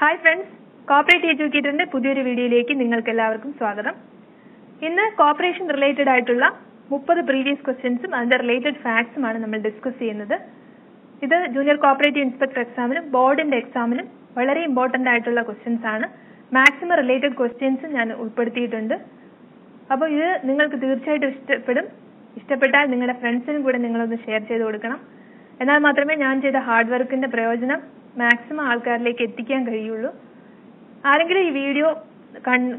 Hi friends cooperate എഡ്യൂക്കേറ്ററിന്റെ പുതിയൊരു വീഡിയോയിലേക്ക് നിങ്ങൾക്ക് എല്ലാവർക്കും സ്വാഗതം. ഇന്ന് കോപ്പറേഷൻ റിലേറ്റഡ് ആയിട്ടുള്ള മുപ്പത് പ്രീവിയസ് ക്വസ്റ്റ്യൻസും അതിന്റെ റിലേറ്റഡ് ഫാക്ട്സുമാണ് നമ്മൾ ഡിസ്കസ് ചെയ്യുന്നത്. ഇത് ജൂനിയർ കോപ്പറേറ്റീവ് ഇൻസ്പെക്ടർ എക്സാമിനും ബോർഡിന്റെ എക്സാമിനും വളരെ ഇമ്പോർട്ടന്റ് ആയിട്ടുള്ള ക്വസ്റ്റ്യൻസ് ആണ്. മാക്സിമം റിലേറ്റഡ് ക്വസ്റ്റ്യൻസും ഞാൻ ഉൾപ്പെടുത്തിയിട്ടുണ്ട്. അപ്പോൾ ഇത് നിങ്ങൾക്ക് തീർച്ചയായിട്ടും ഇഷ്ടപ്പെടും. ഇഷ്ടപ്പെട്ടാൽ നിങ്ങളുടെ ഫ്രണ്ട്സിനും കൂടെ നിങ്ങളൊന്ന് ഷെയർ ചെയ്ത് കൊടുക്കണം. എന്നാൽ മാത്രമേ ഞാൻ ചെയ്ത ഹാർഡ് വർക്കിന്റെ പ്രയോജനം മാക്സിമം ആൾക്കാരിലേക്ക് എത്തിക്കാൻ കഴിയുള്ളൂ. ആരെങ്കിലും ഈ വീഡിയോ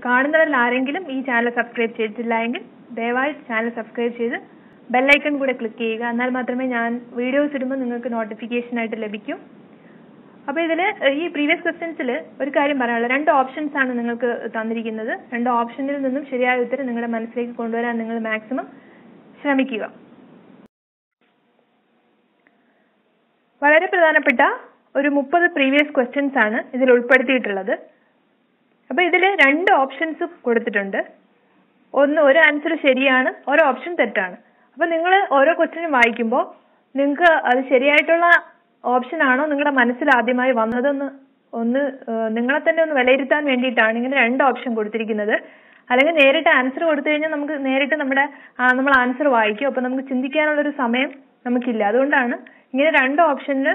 കാണുന്നവരിൽ ആരെങ്കിലും ഈ ചാനൽ സബ്സ്ക്രൈബ് ചെയ്തിട്ടില്ല എങ്കിൽ ദയവായി ചാനൽ സബ്സ്ക്രൈബ് ചെയ്ത് ബെല്ലൈക്കൺ കൂടെ ക്ലിക്ക് ചെയ്യുക. എന്നാൽ മാത്രമേ ഞാൻ വീഡിയോസ് ഇടുമ്പോൾ നിങ്ങൾക്ക് നോട്ടിഫിക്കേഷൻ ആയിട്ട് ലഭിക്കൂ. അപ്പൊ ഇതിൽ ഈ പ്രീവിയസ് ക്വസ്റ്റ്യൻസിൽ ഒരു കാര്യം പറയാനുള്ളത്. രണ്ട് ഓപ്ഷൻസ് ആണ് നിങ്ങൾക്ക് തന്നിരിക്കുന്നത്. രണ്ട് ഓപ്ഷനിൽ നിന്നും ശരിയായ ഉത്തരം നിങ്ങളുടെ മനസ്സിലേക്ക് കൊണ്ടുവരാൻ നിങ്ങൾ മാക്സിമം ശ്രമിക്കുക. വളരെ പ്രധാനപ്പെട്ട ഒരു മുപ്പത് പ്രീവിയസ് ക്വസ്റ്റ്യൻസ് ആണ് ഇതിൽ ഉൾപ്പെടുത്തിയിട്ടുള്ളത്. അപ്പൊ ഇതിൽ രണ്ട് ഓപ്ഷൻസ് കൊടുത്തിട്ടുണ്ട്. ഒന്ന് ഒരു ആൻസർ ശരിയാണ് ഒരു ഓപ്ഷൻ തെറ്റാണ്. അപ്പൊ നിങ്ങൾ ഓരോ ക്വസ്റ്റ്യനും വായിക്കുമ്പോൾ നിങ്ങൾക്ക് അത് ശരിയായിട്ടുള്ള ഓപ്ഷൻ ആണോ നിങ്ങളുടെ മനസ്സിൽ ആദ്യമായി വന്നതെന്ന് ഒന്ന് നിങ്ങളെ തന്നെ ഒന്ന് വിലയിരുത്താൻ വേണ്ടിയിട്ടാണ് ഇങ്ങനെ രണ്ട് ഓപ്ഷൻ കൊടുത്തിരിക്കുന്നത്. അല്ലെങ്കിൽ നേരിട്ട് ആൻസർ കൊടുത്തു കഴിഞ്ഞാൽ നമുക്ക് നേരിട്ട് നമ്മുടെ നമ്മൾ ആൻസർ വായിക്കും. അപ്പൊ നമുക്ക് ചിന്തിക്കാനുള്ള ഒരു സമയം നമുക്കില്ല. അതുകൊണ്ടാണ് ഇങ്ങനെ രണ്ട് ഓപ്ഷനിൽ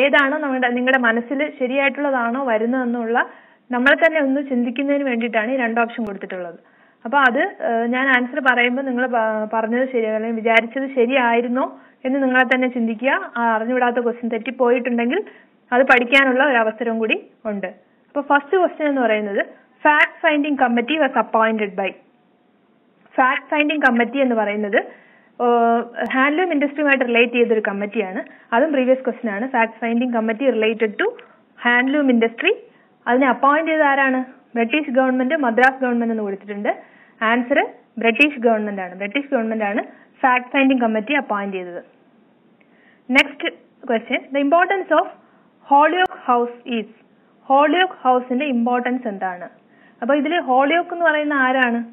ഏതാണോ നമ്മുടെ നിങ്ങളുടെ മനസ്സിൽ ശരിയായിട്ടുള്ളതാണോ വരുന്നതെന്നുള്ള നമ്മളെ തന്നെ ഒന്ന് ചിന്തിക്കുന്നതിന് വേണ്ടിയിട്ടാണ് ഈ രണ്ട് ഓപ്ഷൻ കൊടുത്തിട്ടുള്ളത്. അപ്പൊ അത് ഞാൻ ആൻസർ പറയുമ്പോൾ നിങ്ങൾ പറഞ്ഞത് ശരി അല്ലെങ്കിൽ വിചാരിച്ചത് ശരിയായിരുന്നോ എന്ന് നിങ്ങളെ തന്നെ ചിന്തിക്കുക. ആ അറിഞ്ഞുവിടാത്ത ക്വസ്റ്റ്യൻ തെറ്റിപ്പോയിട്ടുണ്ടെങ്കിൽ അത് പഠിക്കാനുള്ള ഒരു അവസരം കൂടി ഉണ്ട്. അപ്പൊ ഫസ്റ്റ് ക്വസ്റ്റ്യൻ എന്ന് പറയുന്നത് fact finding committee was appointed by fact finding committee എന്ന് പറയുന്നത് ഹാൻഡ്ലൂം ഇൻഡസ്ട്രിയുമായിട്ട് റിലേറ്റ് ചെയ്തൊരു കമ്മിറ്റിയാണ്. അതും പ്രീവിയസ് ക്വസ്റ്റൻ ആണ്. Fact finding committee related to handloom industry. അതിനെ അപ്പോയിന്റ് ചെയ്ത ആരാണ്? ബ്രിട്ടീഷ് ഗവൺമെന്റ് മദ്രാസ് ഗവൺമെന്റ് എന്ന് കൊടുത്തിട്ടുണ്ട്. ആൻസർ ബ്രിട്ടീഷ് ഗവൺമെന്റ് ആണ്. ബ്രിട്ടീഷ് ഗവൺമെന്റ് ആണ് ഫാക്ട് ഫൈൻഡിങ് കമ്മിറ്റി അപ്പോയിന്റ് ചെയ്തത്. Next question the importance of Holyoake house is Holyoake ഹൗസിന്റെ ഇമ്പോർട്ടൻസ് എന്താണ്? അപ്പൊ ഇതിൽ ഹോളിയോക്ക് എന്ന് പറയുന്ന ആരാണ്?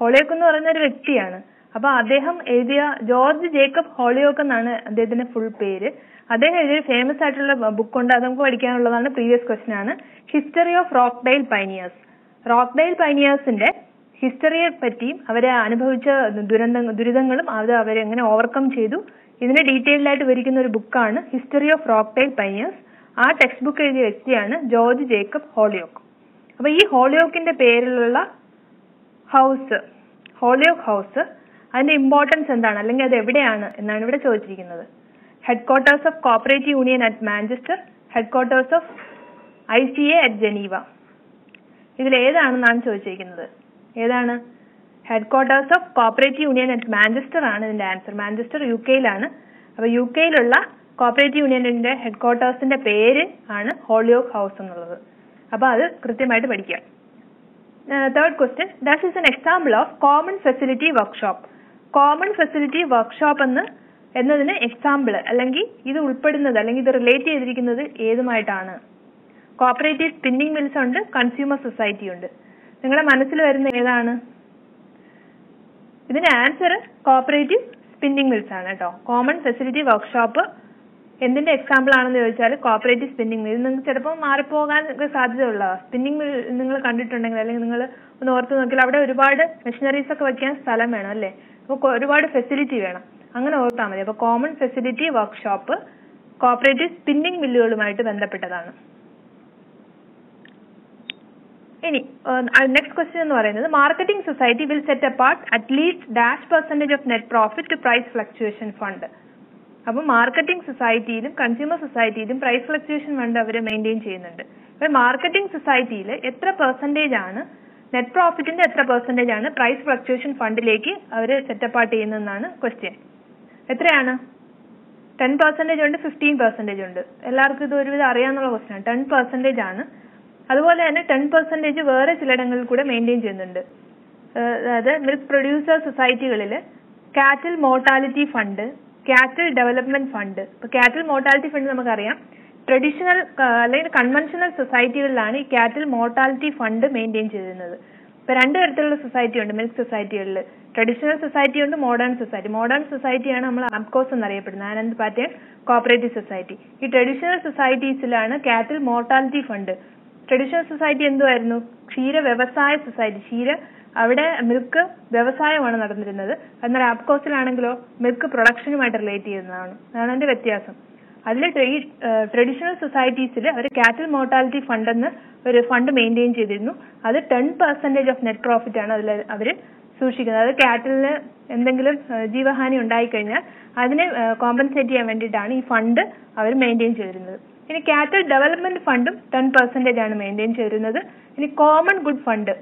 ഹോളിയോക്ക് എന്ന് പറയുന്ന ഒരു വ്യക്തിയാണ്. അപ്പൊ അദ്ദേഹം എഴുതിയ ജോർജ് ജേക്കബ് ഹോളിയോക്ക് എന്നാണ് അദ്ദേഹത്തിന്റെ ഫുൾ പേര്. അദ്ദേഹം എഴുതിയ ഫേമസ് ആയിട്ടുള്ള ബുക്ക് ഉണ്ട്. അത് നമുക്ക് പഠിക്കാനുള്ളതാണ് പ്രീവിയസ് ക്വസ്റ്റൻ ആണ്. History of Rochdale pioneers Rochdale പൈനിയേഴ്സിന്റെ ഹിസ്റ്ററിയെ പറ്റിയും അവരെ അനുഭവിച്ച ദുരന്ത ദുരിതങ്ങളും അത് അവരെങ്ങനെ ഓവർകം ചെയ്തു ഇതിന്റെ ഡീറ്റെയിൽഡ് ആയിട്ട് വരിക്കുന്ന ഒരു ബുക്കാണ് ഹിസ്റ്ററി ഓഫ് റോക്ക്ഡൈൽ പൈനിയേഴ്സ് ആ ടെക്സ്റ്റ് ബുക്ക് എഴുതിയ വ്യക്തിയാണ് ജോർജ് ജേക്കബ് ഹോളിയോക്ക്. അപ്പൊ ഈ ഹോളിയോക്കിന്റെ പേരിലുള്ള ഹൗസ് ഹോളിയോക്ക് ഹൗസ് അതിന്റെ ഇമ്പോർട്ടൻസ് എന്താണ്? അല്ലെങ്കിൽ അത് എവിടെയാണ് എന്നാണ് ഇവിടെ ചോദിച്ചിരിക്കുന്നത്. Headquarters of cooperative union at Manchester headquarters of I C A at Geneva ഇതിൽ ഏതാണെന്നാണ് ചോദിച്ചിരിക്കുന്നത്? ഏതാണ്? Headquarters of cooperative union at Manchester ആണ് ഇതിന്റെ ആൻസർ മാഞ്ചസ്റ്റർ യു കെയിലാണ് അപ്പൊ യു കെയിലുള്ള കോപ്പറേറ്റീവ് യൂണിയനിന്റെ ഹെഡ്ക്വാർട്ടേഴ്സിന്റെ പേര് ആണ് ഹോളിയോക്ക് ഹൗസ് എന്നുള്ളത്. അപ്പൊ അത് കൃത്യമായിട്ട് പഠിക്കുക. Third question that is an example of common facility workshop common facility workshop എന്ന് എന്നതിന് എക്സാമ്പിൾ അല്ലെങ്കിൽ ഇത് ഉൾപ്പെടുന്നത് അല്ലെങ്കിൽ ഇത് റിലേറ്റ് ചെയ്തിരിക്കുന്നത് ഏതുമായിട്ടാണ്? കോപ്പറേറ്റീവ് സ്പിന്നിംഗ് മിൽസ് ഉണ്ട് കൺസ്യൂമർ സൊസൈറ്റി ഉണ്ട്. നിങ്ങളുടെ മനസ്സിൽ വരുന്ന ഏതാണ്? ഇതിന്റെ ആൻസർ കോപ്പറേറ്റീവ് സ്പിന്നിംഗ് മിൽസ് ആണ് കേട്ടോ. കോമൺ ഫെസിലിറ്റി വർക്ക്ഷോപ്പ് എന്തിന്റെ എക്സാമ്പിൾ ആണെന്ന് ചോദിച്ചാൽ കോപ്പറേറ്റീവ് സ്പിന്നിംഗ് മിൽ നിങ്ങൾക്ക് ചിലപ്പോൾ മാറിപ്പോകാൻ സാധ്യതയുള്ള സ്പിന്നിംഗ് മിൽ നിങ്ങൾ കണ്ടിട്ടുണ്ടെങ്കിൽ അല്ലെങ്കിൽ നിങ്ങൾ ഒന്ന് ഓർത്ത് നോക്കിയാൽ അവിടെ ഒരുപാട് മെഷീനറീസ് ഒക്കെ വെക്കാൻ സ്ഥലം വേണം അല്ലേ? അപ്പോൾ ഒരുപാട് ഫെസിലിറ്റി വേണം. അങ്ങനെ ഓർത്താൽ മതി. അപ്പോൾ common facility workshop cooperative spinning മില്ലുകളുമായിട്ട് ബന്ധപ്പെട്ടതാണ്. ഇനി നെക്സ്റ്റ് ക്വസ്റ്റ്യൻ എന്ന് പറയുന്നത് marketing society will set apart at least dash percentage of net profit to price fluctuation fund അപ്പോൾ മാർക്കറ്റിംഗ് സൊസൈറ്റിയിലും കൺസ്യൂമർ സൊസൈറ്റിയിലും പ്രൈസ് ഫ്ലക്ച്വേഷൻ ഫണ്ട് അവർ മെയിന്റെയിൻ ചെയ്യുന്നുണ്ട്. അപ്പോൾ മാർക്കറ്റിംഗ് സൊസൈറ്റിയിൽ എത്ര പെർസെന്റേജ് ആണ് നെറ്റ് പ്രോഫിറ്റിന്റെ എത്ര പെർസെന്റേജ് ആണ് പ്രൈസ് ഫ്ലക്ച്വേഷൻ ഫണ്ടിലേക്ക് അവർ സെറ്റ് ആർട്ട് ചെയ്യുന്നതെന്നാണ് ക്വസ്റ്റ്യൻ എത്രയാണ്? ടെൻ പെർസെന്റേജ് ഉണ്ട് ഫിഫ്റ്റീൻ പെർസെന്റേജ് ഉണ്ട്. എല്ലാവർക്കും ഇത് ഒരുവിധം അറിയാമെന്നുള്ള ക്വസ്റ്റ്യൻ ടെൻ പെർസെന്റേജ് ആണ്. അതുപോലെ തന്നെ ടെൻ പെർസെന്റേജ് വേറെ ചിലയിടങ്ങളിൽ കൂടെ മെയിന്റെയിൻ ചെയ്യുന്നുണ്ട്. അതായത് milk producer സൊസൈറ്റികളിൽ cattle mortality fund cattle development fund ഇപ്പൊ കാറ്റിൽ മോർട്ടാലിറ്റി ഫണ്ട് നമുക്കറിയാം. ട്രഡീഷണൽ അല്ലെങ്കിൽ കൺവെൻഷണൽ സൊസൈറ്റികളിലാണ് ഈ കാറ്റിൽ മോർട്ടാലിറ്റി ഫണ്ട് മെയിന്റെയിൻ ചെയ്യുന്നത്. ഇപ്പൊ രണ്ട് തരത്തിലുള്ള സൊസൈറ്റി ഉണ്ട് മിൽക്ക് സൊസൈറ്റികളിൽ ട്രഡീഷണൽ സൊസൈറ്റി ഉണ്ട് മോഡേൺ സൊസൈറ്റി മോഡേൺ സൊസൈറ്റിയാണ് നമ്മൾ അബ്കോസ് എന്നറിയപ്പെടുന്നത്. ആനന്ദ് പാറ്റേൺ? കോപ്പറേറ്റീവ് സൊസൈറ്റി ഈ traditional സൊസൈറ്റീസിലാണ് cattle mortality fund traditional society എന്തുമായിരുന്നു ക്ഷീര വ്യവസായ സൊസൈറ്റി ക്ഷീര അവിടെ മിൽക്ക് വ്യവസായമാണ് നടന്നിരുന്നത്. എന്നാൽ ആപ്കോസിലാണെങ്കിലോ മിൽക്ക് പ്രൊഡക്ഷനുമായിട്ട് റിലേറ്റ് ചെയ്യുന്നതാണ്. അതാണ് അതിന്റെ വ്യത്യാസം. അതിൽ ട്രഡീഷണൽ സൊസൈറ്റീസിൽ അവർ കാറ്റൽ മോർട്ടാലിറ്റി ഫണ്ട് എന്ന് ഒരു ഫണ്ട് മെയിന്റെയിൻ ചെയ്തിരുന്നു. അത് ten percentage of net profit ആണ് അതിൽ അവർ സൂക്ഷിക്കുന്നത്. അത് കാറ്റലിന് എന്തെങ്കിലും ജീവഹാനി ഉണ്ടായിക്കഴിഞ്ഞാൽ അതിനെ കോമ്പൻസേറ്റ് ചെയ്യാൻ വേണ്ടിയിട്ടാണ് ഈ ഫണ്ട് അവർ മെയിന്റെയിൻ ചെയ്തിരുന്നത്. ഇനി കാറ്റൽ ഡെവലപ്മെന്റ് ഫണ്ടും ടെൻ പെർസെന്റേജ് ആണ് മെയിന്റെയിൻ ചെയ്തിരുന്നത്. ഇനി കോമൺ ഗുഡ് ഫണ്ട്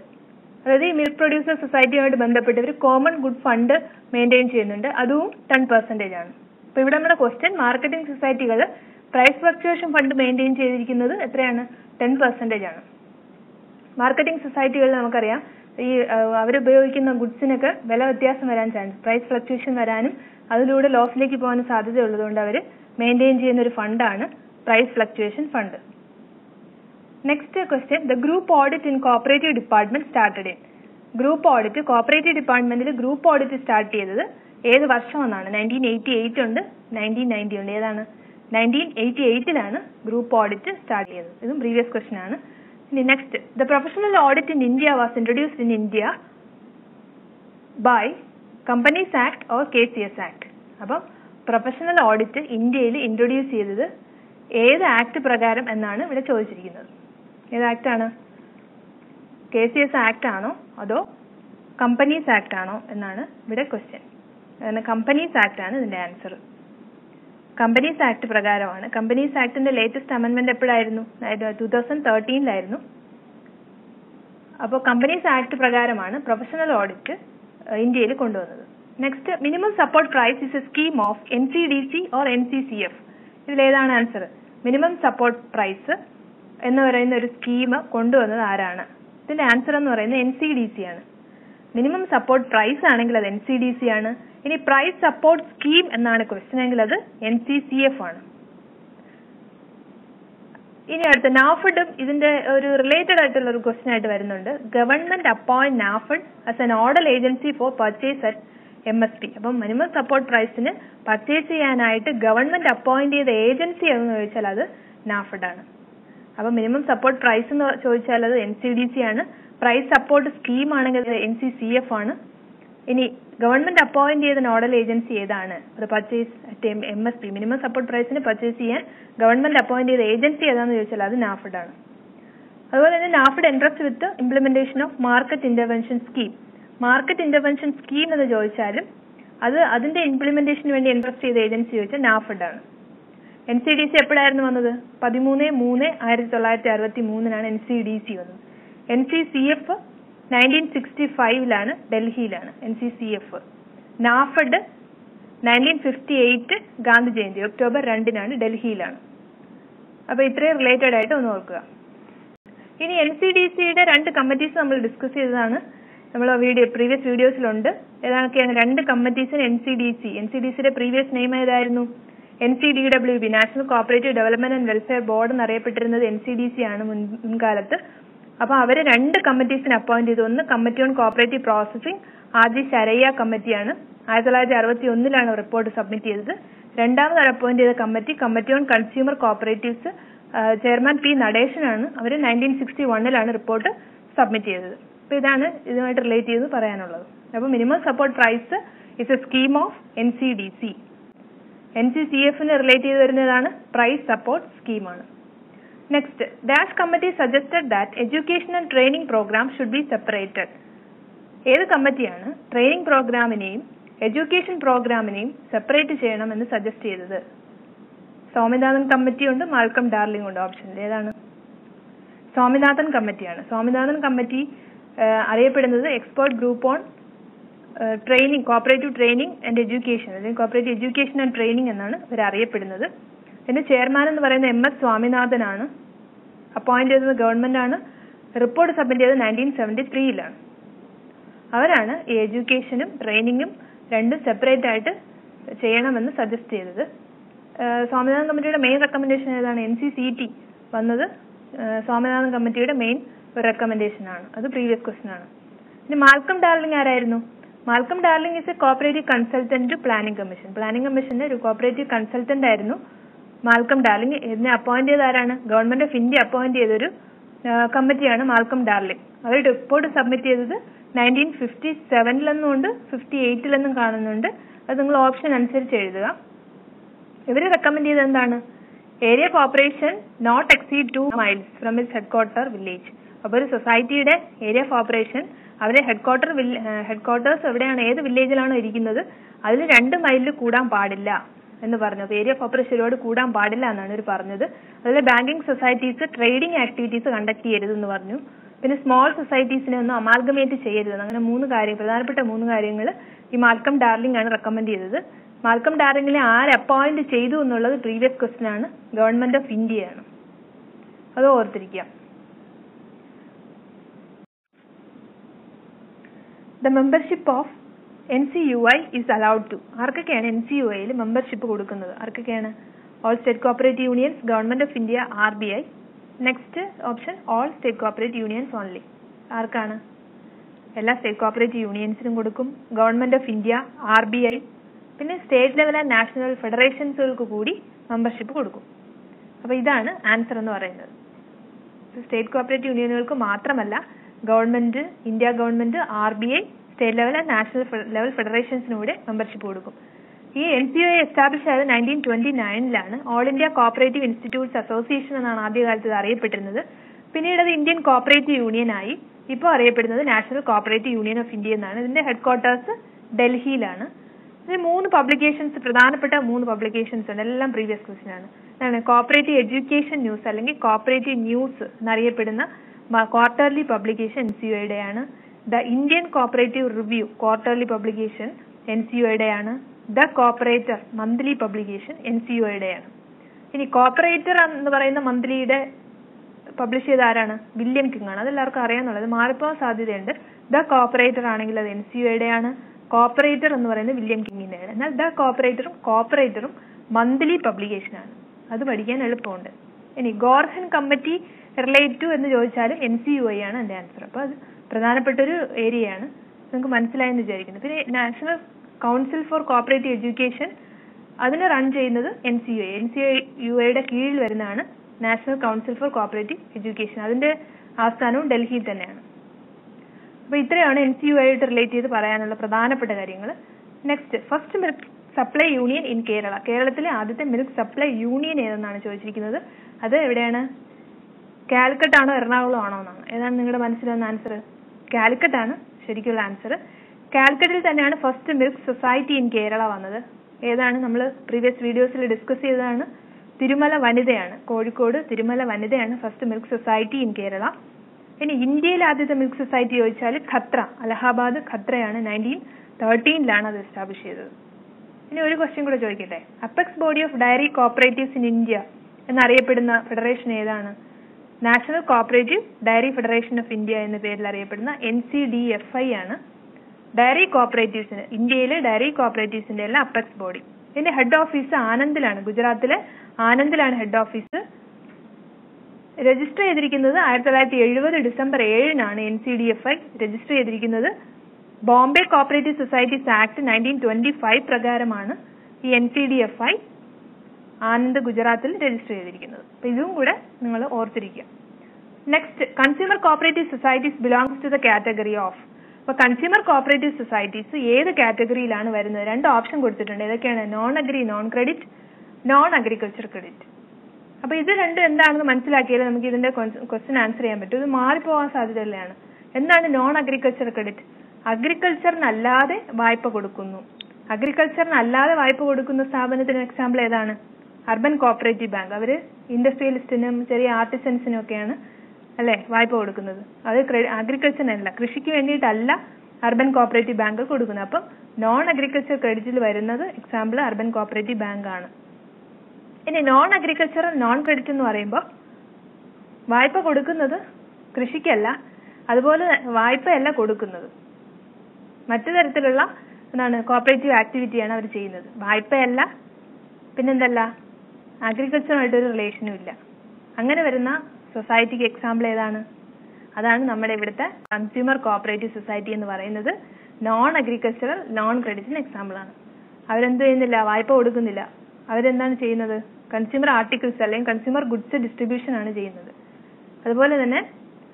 അതായത് ഈ മിൽക്ക് പ്രൊഡ്യൂസർ സൊസൈറ്റിയുമായിട്ട് ബന്ധപ്പെട്ട് ഒരു കോമൺ ഗുഡ് ഫണ്ട് മെയിന്റെയിൻ ചെയ്യുന്നുണ്ട്. അതും ടെൻ പെർസെന്റേജ് ആണ്. അപ്പൊ ഇവിടെ നമ്മുടെ ക്വസ്റ്റ്യൻ മാർക്കറ്റിംഗ് സൊസൈറ്റികൾ പ്രൈസ് ഫ്ലക്ച്വേഷൻ ഫണ്ട് മെയിന്റെയിൻ ചെയ്തിരിക്കുന്നത് എത്രയാണ്? ടെൻ പെർസെന്റേജ് ആണ്. മാർക്കറ്റിംഗ് സൊസൈറ്റികളിൽ നമുക്കറിയാം ഈ അവരുപയോഗിക്കുന്ന ഗുഡ്സിനൊക്കെ വില വ്യത്യാസം വരാൻ ചാൻസ് പ്രൈസ് ഫ്ലക്ച്വേഷൻ വരാനും അതിലൂടെ ലോസിലേക്ക് പോകാനും സാധ്യതയുള്ളതുകൊണ്ട് അവർ മെയിന്റെയിൻ ചെയ്യുന്ന ഒരു ഫണ്ടാണ് price fluctuation fund next question the group audit in cooperative department started in group audit cooperative ഡിപ്പാർട്ട്മെന്റിൽ ഗ്രൂപ്പ് ഓഡിറ്റ് സ്റ്റാർട്ട് ചെയ്തത് ഏത് വർഷം എന്നാണ് നയന്റീൻ എയ്റ്റി എയ്റ്റ് ഉണ്ട്. നയന്റീൻ നയന്റി ഉണ്ട്. ഏതാണ്? നയന്റീൻ എയ്റ്റി എയ്റ്റിലാണ് ഗ്രൂപ്പ് ഓഡിറ്റ് സ്റ്റാർട്ട് ചെയ്തത്. ഇതും പ്രീവിയസ് ക്വസ്റ്റ്യൻ ആണ്. ഇനി next the professional audit in India was introduced in India by companies act or K C S act അപ്പം പ്രൊഫഷണൽ ഓഡിറ്റ് ഇന്ത്യയിൽ ഇൻട്രൊഡ്യൂസ് ചെയ്തത് ഏത് ആക്ട് പ്രകാരം എന്നാണ് ഇവിടെ ചോദിച്ചിരിക്കുന്നത്. ഏത് ആക്ട് ആണ് കെ സി എസ് ആക്ട് ആണോ അതോ കമ്പനീസ് ആക്ട് ആണോ എന്നാണ് ഇവിടെ ക്വസ്റ്റ്യൻ അതായത് കമ്പനീസ് ആക്ട് ആണ് ഇതിന്റെ ആൻസർ കമ്പനീസ് ആക്ട് പ്രകാരമാണ്. കമ്പനീസ് ആക്ടിന്റെ ലേറ്റസ്റ്റ് അമെന്റ്മെന്റ് എപ്പോഴായിരുന്നു? അതായത് ടൂ തൗസൻഡ് തേർട്ടീനിലായിരുന്നു അപ്പോൾ കമ്പനീസ് ആക്ട് പ്രകാരമാണ് പ്രൊഫഷണൽ ഓഡിറ്റ് ഇന്ത്യയിൽ കൊണ്ടുവന്നത്. Next minimum support price is a scheme of N C D C or N C C F ഇതിലേതാണ് ആൻസർ മിനിമം സപ്പോർട്ട് പ്രൈസ് എന്ന് പറയുന്ന ഒരു സ്കീം കൊണ്ടുവന്നത് ആരാണ്? ഇതിന്റെ ആൻസർ എന്ന് പറയുന്നത് എൻ സി ഡി സി ആണ്. മിനിമം സപ്പോർട്ട് പ്രൈസ് ആണെങ്കിൽ അത് എൻ സി ഡി സി ആണ്. ഇനി പ്രൈസ് സപ്പോർട്ട് സ്കീം എന്നാണ് ക്വസ്റ്റ്യൻ എങ്കിൽ അത് എൻ സി സി എഫ് ആണ്. ഇനി അടുത്ത നാഫഡും ഇതിന്റെ ഒരു റിലേറ്റഡ് ആയിട്ടുള്ള ഒരു ക്വസ്റ്റ്യൻ ആയിട്ട് വരുന്നുണ്ട്. Government appoint NAFED as an order agency for purchase at M S P അപ്പം മിനിമം സപ്പോർട്ട് പ്രൈസിന് പർച്ചേസ് ചെയ്യാനായിട്ട് ഗവൺമെന്റ് അപ്പോയിന്റ് ചെയ്ത ഏജൻസി എന്ന് ചോദിച്ചാൽ അത് നാഫഡ് ആണ്. അപ്പം മിനിമം സപ്പോർട്ട് പ്രൈസ് എന്ന് ചോദിച്ചാൽ അത് എൻ സി ഡി സി ആണ്. പ്രൈസ് സപ്പോർട്ട് സ്കീം ആണെങ്കിൽ എൻ സി സി എഫ് ആണ്. ഇനി ഗവൺമെന്റ് അപ്പോയിന്റ് ചെയ്ത നോഡൽ ഏജൻസി ഏതാണ്? അത് purchase M S P minimum support പ്രൈസിന് പർച്ചേസ് ചെയ്യാൻ ഗവൺമെന്റ് അപ്പോയിന്റ് ചെയ്ത ഏജൻസി ഏതാണെന്ന് ചോദിച്ചാൽ അത് നാഫഡ് ആണ്. അതുപോലെ തന്നെ NAFED entrust with implementation of market intervention scheme market intervention scheme എന്ന് ചോദിച്ചാലും അത് അതിന്റെ ഇംപ്ലിമെന്റേഷന് വേണ്ടി ഇൻട്രസ്റ്റ് ചെയ്ത ഏജൻസി ചോദിച്ചാൽ നാഫഡ് ആണ്. എൻ സി ഡി സി എപ്പോഴായിരുന്നു വന്നത്? പതിമൂന്ന് മൂന്ന് ആയിരത്തി തൊള്ളായിരത്തി അറുപത്തി മൂന്നിനാണ് എൻ സി ഡി സി വന്നത് N C C F nineteen sixty ഫൈവിലാണ് ഡൽഹിയിലാണ് N C C F NAFED nineteen fifty eight Gandhi Jayanti October രണ്ടിനാണ് ഡൽഹിയിലാണ്. അപ്പൊ ഇത്രയും റിലേറ്റഡ് ആയിട്ട് ഒന്ന് ഓർക്കുക. ഇനി എൻ സി ഡി സിയുടെ രണ്ട് കമ്മിറ്റീസ് നമ്മൾ ഡിസ്കസ് ചെയ്തതാണ്. നമ്മൾ വീഡിയോ പ്രീവിയസ് വീഡിയോസിലുണ്ട് ഏതൊക്കെയാണ് രണ്ട് കമ്മിറ്റീസിന് N C D C N C D സിയുടെ പ്രീവിയസ് നെയിം ഏതായിരുന്നു? N C D W B national cooperative development and welfare board എന്നറിയപ്പെട്ടിരുന്നത് N C D C ആണ് മുൻ മുൻകാലത്ത്. അപ്പൊ അവർ രണ്ട് കമ്മിറ്റീസിന് അപ്പോയിന്റ് ചെയ്തു. ഒന്ന് കമ്മിറ്റി ഓൺ കോപ്പറേറ്റീവ് പ്രോസസിംഗ് ആദ്യ ശരയ്യ കമ്മിറ്റിയാണ്. ആയിരത്തി തൊള്ളായിരത്തി അറുപത്തി ഒന്നിലാണ് റിപ്പോർട്ട് സബ്മിറ്റ് ചെയ്തത്. രണ്ടാമത് അപ്പോയിന്റ് ചെയ്ത committee committee on consumer cooperatives chairman P നടേശനാണ് അവർ നയന്റീൻ സിക്സ്റ്റി വണ്ണിലാണ് റിപ്പോർട്ട് സബ്മിറ്റ് ചെയ്തത്. അപ്പൊ ഇതാണ് ഇതുമായിട്ട് റിലേറ്റ് ചെയ്ത് പറയാനുള്ളത്. അപ്പൊ minimum support price is a scheme of N C D C N C C എഫിന് റിലേറ്റ് ചെയ്ത് വരുന്നതാണ് പ്രൈസ് സപ്പോർട്ട് സ്കീമാണ് next dash committee suggested that education and training program should be separated ഏത് കമ്മിറ്റിയാണ് ട്രെയിനിങ് പ്രോഗ്രാമിനെയും എഡ്യൂക്കേഷൻ പ്രോഗ്രാമിനെയും separate ചെയ്യണം എന്ന് സജസ്റ്റ് ചെയ്തത്? സ്വാമിനാഥൻ കമ്മിറ്റി ഉണ്ട് മാൽക്കം ഡാർലിംഗ് ഉണ്ട് ഓപ്ഷൻ ഏതാണ്? സ്വാമിനാഥൻ കമ്മിറ്റിയാണ് സ്വാമിനാഥൻ കമ്മിറ്റി അറിയപ്പെടുന്നത് expert group on training cooperative training and education അല്ലെങ്കിൽ കോപ്പറേറ്റീവ് എഡ്യൂക്കേഷൻ ആൻഡ് ട്രെയിനിങ് എന്നാണ് ഇവർ അറിയപ്പെടുന്നത്. ഇതിന്റെ ചെയർമാൻ എന്ന് പറയുന്ന എം എസ് സ്വാമിനാഥൻ ആണ് അപ്പോയിന്റ് ചെയ്തത് ഗവൺമെന്റ് ആണ്. റിപ്പോർട്ട് സബ്മിറ്റ് ചെയ്തത് നയന്റീൻ സെവന്റി ത്രീയിലാണ് അവരാണ് ഈ എഡ്യൂക്കേഷനും ട്രെയിനിങ്ങും രണ്ടും സെപ്പറേറ്റ് ആയിട്ട് ചെയ്യണമെന്ന് സജസ്റ്റ് ചെയ്തത്. സ്വാമിനാഥൻ കമ്മിറ്റിയുടെ മെയിൻ റെക്കമെൻഡേഷൻ ഏതാണ്? എൻ സി സി ടി വന്നത് സ്വാമിനാഥൻ കമ്മിറ്റിയുടെ മെയിൻ റെക്കമെൻഡേഷൻ ആണ്. അത് പ്രീവിയസ് ക്വസ്റ്റൻ ആണ്. ഇനി മാൽക്കം ഡാർലിംഗ് ആരായിരുന്നു? Malcolm Darling is a cooperative consultant to planning commission planning കമ്മീഷന്റെ ഒരു കോപ്പറേറ്റീവ് കൺസൾട്ടന്റ് ആയിരുന്നു മാൽക്കം ഡാർലിംഗ് ഇതിനെ അപ്പോയിന്റ് ചെയ്ത ആരാണ്? ഗവൺമെന്റ് ഓഫ് ഇന്ത്യ അപ്പോയിന്റ് ചെയ്തൊരു കമ്മിറ്റിയാണ് മാൽക്കം ഡാർലിംഗ് അവർ റിപ്പോർട്ട് സബ്മിറ്റ് ചെയ്തത് നയന്റീൻ ഫിഫ്റ്റി സെവനിലെന്നും ഉണ്ട് ഫിഫ്റ്റി എയ്റ്റിലെന്നും കാണുന്നുണ്ട്. അത് നിങ്ങൾ ഓപ്ഷൻ അനുസരിച്ച് എഴുതുക. ഇവർ റെക്കമെൻഡ് ചെയ്തത് എന്താണ്? Area of operation not exceed two miles from its headquarter village അപ്പോൾ ഒരു സൊസൈറ്റിയുടെ area of operation headquarter headquarters എവിടെയാണ് ഏത് വില്ലേജിലാണോ ഇരിക്കുന്നത് അതിൽ രണ്ട് മൈലിൽ കൂടാൻ പാടില്ല എന്ന് പറഞ്ഞു അപ്പോൾ ഏരിയ ഓഫ് ഓപ്പറേഷൻ ഒരുപാട് കൂടാൻ പാടില്ല എന്നാണ് ഇവർ പറഞ്ഞത്. അതുപോലെ banking societies trading activities conduct ചെയ്യരുത് എന്ന് പറഞ്ഞു. പിന്നെ സ്മോൾ സൊസൈറ്റീസിനെ ഒന്നും അമാൽഗമേറ്റ് ചെയ്യരുത്. അങ്ങനെ മൂന്ന് കാര്യം പ്രധാനപ്പെട്ട മൂന്ന് കാര്യങ്ങൾ ഈ മാൽക്കം ഡാർലിംഗ് ആണ് റെക്കമെൻഡ് ചെയ്തത്. മാൽക്കം ഡാർലിംഗിനെ ആര് അപ്പോയിന്റ് ചെയ്തു എന്നുള്ളത് പ്രീവിയസ് ക്വസ്റ്റൻ ആണ് ഗവൺമെന്റ് ഓഫ് ഇന്ത്യയാണ്. അത് ഓർത്തിരിക്കുക. The membership of N C U I is allowed to ആർക്കൊക്കെയാണ് എൻ സി യു ഐയിൽ മെമ്പർഷിപ്പ് കൊടുക്കുന്നത്? ആർക്കൊക്കെയാണ്? All state cooperative unions government of India R B I next option all state cooperative unions only ആർക്കാണ്? എല്ലാ state cooperative യൂണിയൻസിനും കൊടുക്കും. Government of India R B I പിന്നെ state level and national ഫെഡറേഷൻസുകൾക്ക് കൂടി മെമ്പർഷിപ്പ് കൊടുക്കും. അപ്പോൾ ഇതാണ് ആൻസർ എന്ന് പറയുന്നത്. സ്റ്റേറ്റ് കോപ്പറേറ്റീവ് യൂണിയനുകൾക്ക് മാത്രമല്ല government India government R B I state level national level ഫെഡറേഷൻസിനും കൂടെ മെമ്പർഷിപ്പ് കൊടുക്കും. ഈ എൻ സി ഒ എസ്റ്റാബ്ലിഷ് ആയത് nineteen twenty നയനിലാണ് all India cooperative institutes association എന്നാണ് ആദ്യകാലത്ത് ഇത് അറിയപ്പെട്ടിരുന്നത്. പിന്നീട് അത് ഇന്ത്യൻ കോപ്പറേറ്റീവ് യൂണിയൻ ആയി ഇപ്പോൾ അറിയപ്പെടുന്നത് national cooperative union of India എന്നാണ്. ഇതിന്റെ ഹെഡ് ക്വാർട്ടേഴ്സ് ഡൽഹിയിലാണ്. ഇതിന് മൂന്ന് പബ്ലിക്കേഷൻസ് പ്രധാനപ്പെട്ട മൂന്ന് പബ്ലിക്കേഷൻസ് ഉണ്ട്. എല്ലാം പ്രീവിയസ് ക്വസ്റ്റ്യൻ ആണ്. കോപ്പറേറ്റീവ് എഡ്യൂക്കേഷൻ ന്യൂസ് അല്ലെങ്കിൽ കോപ്പറേറ്റീവ് ന്യൂസ് എന്നറിയപ്പെടുന്ന quarterly publication N C ഒയുടെയാണ് the Indian cooperative review quarterly publication N C ഒയുടെയാണ് the cooperator monthly publication N C ഒയുടെയാണ് ഇനി കോപ്പറേറ്റർ എന്ന് പറയുന്ന മന്ത്ലിയുടെ പബ്ലിഷ് ചെയ്ത ആരാണ്? വില്യം കിങ് ആണ്. അതെല്ലാവർക്കും അറിയാന്നുള്ളത്. മാറിപ്പോകാൻ സാധ്യതയുണ്ട്. ദ കോപ്പറേറ്റർ ആണെങ്കിൽ അത് എൻ സി ഒയുടെയാണ് കോപ്പറേറ്റർ എന്ന് പറയുന്നത് വില്യം കിങ്ങിന്റെയാണ് എന്നാൽ ദ കോപ്പറേറ്ററും കോപ്പറേറ്ററും മന്ത്ലി പബ്ലിക്കേഷൻ ആണ്. അത് പഠിക്കാൻ എളുപ്പമുണ്ട്. ഇനി ഗോർഹൻ കമ്മിറ്റി റിലേറ്റ് ടു എന്ന് ചോദിച്ചാൽ എൻ സി യു ഐ ആണ് എന്റെ ആൻസർ അപ്പോൾ അത് പ്രധാനപ്പെട്ട ഒരു ഏരിയയാണ് നിങ്ങൾക്ക് മനസ്സിലായെന്ന് വിചാരിക്കുന്നു. പിന്നെ national council for cooperative education അതിനെ റൺ ചെയ്യുന്നത് N C U I N C U ഐയുടെ കീഴിൽ വരുന്നതാണ് national council for cooperative education അതിന്റെ ആസ്ഥാനവും ഡൽഹിയിൽ തന്നെയാണ്. അപ്പോൾ ഇത്രയാണ് എൻ സി യു ആയിട്ട് റിലേറ്റ് ചെയ്ത് പറയാനുള്ള പ്രധാനപ്പെട്ട കാര്യങ്ങൾ. Next first milk supply union in Kerala കേരളത്തിലെ ആദ്യത്തെ മിൽക്ക് സപ്ലൈ യൂണിയൻ ഏതെന്നാണ് ചോദിച്ചിരിക്കുന്നത്? അത് എവിടെയാണ്? കാലിക്കറ്റ് ആണോ എറണാകുളം ആണോ എന്നാണ്. ഏതാണ് നിങ്ങളുടെ മനസ്സിൽ വന്ന ആൻസർ കാലിക്കട്ട് ആണ് ശരിക്കുള്ള ആൻസർ കാലിക്കറ്റിൽ തന്നെയാണ് first milk society in Kerala വന്നത്. ഏതാണ് നമ്മൾ പ്രീവിയസ് വീഡിയോസിൽ ഡിസ്കസ് ചെയ്തതാണ്? തിരുമല വനിതയാണ്. കോഴിക്കോട് തിരുമല വനിതയാണ് first milk society in Kerala ഇനി ഇന്ത്യയിൽ ആദ്യത്തെ മിൽക്ക് സൊസൈറ്റി ചോദിച്ചാൽ ഖത്ര അലഹാബാദ് ഖത്രയാണ് നയന്റീൻ തേർട്ടീനിലാണ് അത് എസ്റ്റാബ്ലിഷ് ചെയ്തത്. ഇനി ഒരു ക്വസ്റ്റ്യൻ കൂടെ ചോദിക്കട്ടെ. Apex body of dairy cooperatives in India എന്നറിയപ്പെടുന്ന ഫെഡറേഷൻ ഏതാണ്? National cooperative dairy federation of India എന്ന പേരിൽ അറിയപ്പെടുന്ന N C D F I ആണ്. ഡയറി കോപ്പറേറ്റീവ്സിന് ഇന്ത്യയിലെ ഡയറി കോപ്പറേറ്റീവ്സിന്റെ എല്ലാം അപ്പെക്സ് ബോഡി ഇതിന്റെ ഹെഡ് ഓഫീസ് ആനന്ദിലാണ്. ഗുജറാത്തിലെ ആനന്ദിലാണ് ഹെഡ് ഓഫീസ് രജിസ്റ്റർ ചെയ്തിരിക്കുന്നത് ആയിരത്തി തൊള്ളായിരത്തി എഴുപത് ഡിസംബർ ഏഴിനാണ് N C D F I register ചെയ്തിരിക്കുന്നത്. Bombay cooperative societies act nineteen twenty five പ്രകാരമാണ് ഈ N C D F I Anand ഗുജറാത്തിൽ രജിസ്റ്റർ ചെയ്തിരിക്കുന്നത്. അപ്പൊ ഇതും കൂടെ നിങ്ങൾ ഓർത്തിരിക്കുക. Next consumer cooperative societies belongs to the category of അപ്പൊ കൺസ്യൂമർ കോപ്പറേറ്റീവ് സൊസൈറ്റീസ് ഏത് കാറ്റഗറിയിലാണ് വരുന്നത്? രണ്ട് ഓപ്ഷൻ കൊടുത്തിട്ടുണ്ട്. ഏതൊക്കെയാണ്? Non agri non credit non agriculture credit അപ്പൊ ഇത് രണ്ടും എന്താണെന്ന് മനസ്സിലാക്കിയാൽ നമുക്ക് ഇതിന്റെ ക്വസ്റ്റ്യൻ ആൻസർ ചെയ്യാൻ പറ്റും. ഇത് മാറിപ്പോവാൻ സാധ്യതയുള്ളതാണ്. എന്താണ് നോൺ അഗ്രികൾച്ചർ ക്രെഡിറ്റ് അഗ്രികൾച്ചറിനല്ലാതെ വായ്പ കൊടുക്കുന്നു. അഗ്രികൾച്ചറിനല്ലാതെ വായ്പ കൊടുക്കുന്ന സ്ഥാപനത്തിന് എക്സാമ്പിൾ ഏതാണ്? അർബൻ കോപ്പറേറ്റീവ് ബാങ്ക് അവർ ഇൻഡസ്ട്രിയലിസ്റ്റിനും ചെറിയ ആർട്ടിസൻസിനും ഒക്കെയാണ് അല്ലെ വായ്പ കൊടുക്കുന്നത്. അത് അഗ്രികൾച്ചറിനല്ല കൃഷിക്ക് വേണ്ടിയിട്ടല്ല അർബൻ കോപ്പറേറ്റീവ് ബാങ്ക് കൊടുക്കുന്നത്. അപ്പം നോൺ അഗ്രികൾച്ചർ ക്രെഡിറ്റിൽ വരുന്നത് എക്സാമ്പിൾ അർബൻ കോപ്പറേറ്റീവ് ബാങ്ക് ആണ്. ഇനി നോൺ അഗ്രികൾച്ചറൽ നോൺ ക്രെഡിറ്റ് എന്ന് പറയുമ്പോൾ വായ്പ കൊടുക്കുന്നത് കൃഷിക്കല്ല അതുപോലെ വായ്പയല്ല കൊടുക്കുന്നത്. മറ്റു തരത്തിലുള്ള എന്താണ് കോപ്പറേറ്റീവ് ആക്ടിവിറ്റിയാണ് അവർ ചെയ്യുന്നത്. വായ്പയല്ല പിന്നെന്തല്ല? അഗ്രികൾച്ചറുമായിട്ടൊരു റിലേഷനും ഇല്ല. അങ്ങനെ വരുന്ന സൊസൈറ്റിക്ക് എക്സാമ്പിൾ ഏതാണ്? അതാണ് നമ്മുടെ ഇവിടുത്തെ കൺസ്യൂമർ കോപ്പറേറ്റീവ് സൊസൈറ്റി എന്ന് പറയുന്നത് നോൺ അഗ്രികൾച്ചറൽ നോൺ ക്രെഡിറ്റിന് എക്സാമ്പിൾ ആണ്. അവരെന്ത് ചെയ്യുന്നില്ല? വായ്പ കൊടുക്കുന്നില്ല അവരെന്താണ് ചെയ്യുന്നത്? കൺസ്യൂമർ ആർട്ടിക്കിൾസ് അല്ലെങ്കിൽ കൺസ്യൂമർ ഗുഡ്സ് ഡിസ്ട്രിബ്യൂഷൻ ആണ് ചെയ്യുന്നത്. അതുപോലെ തന്നെ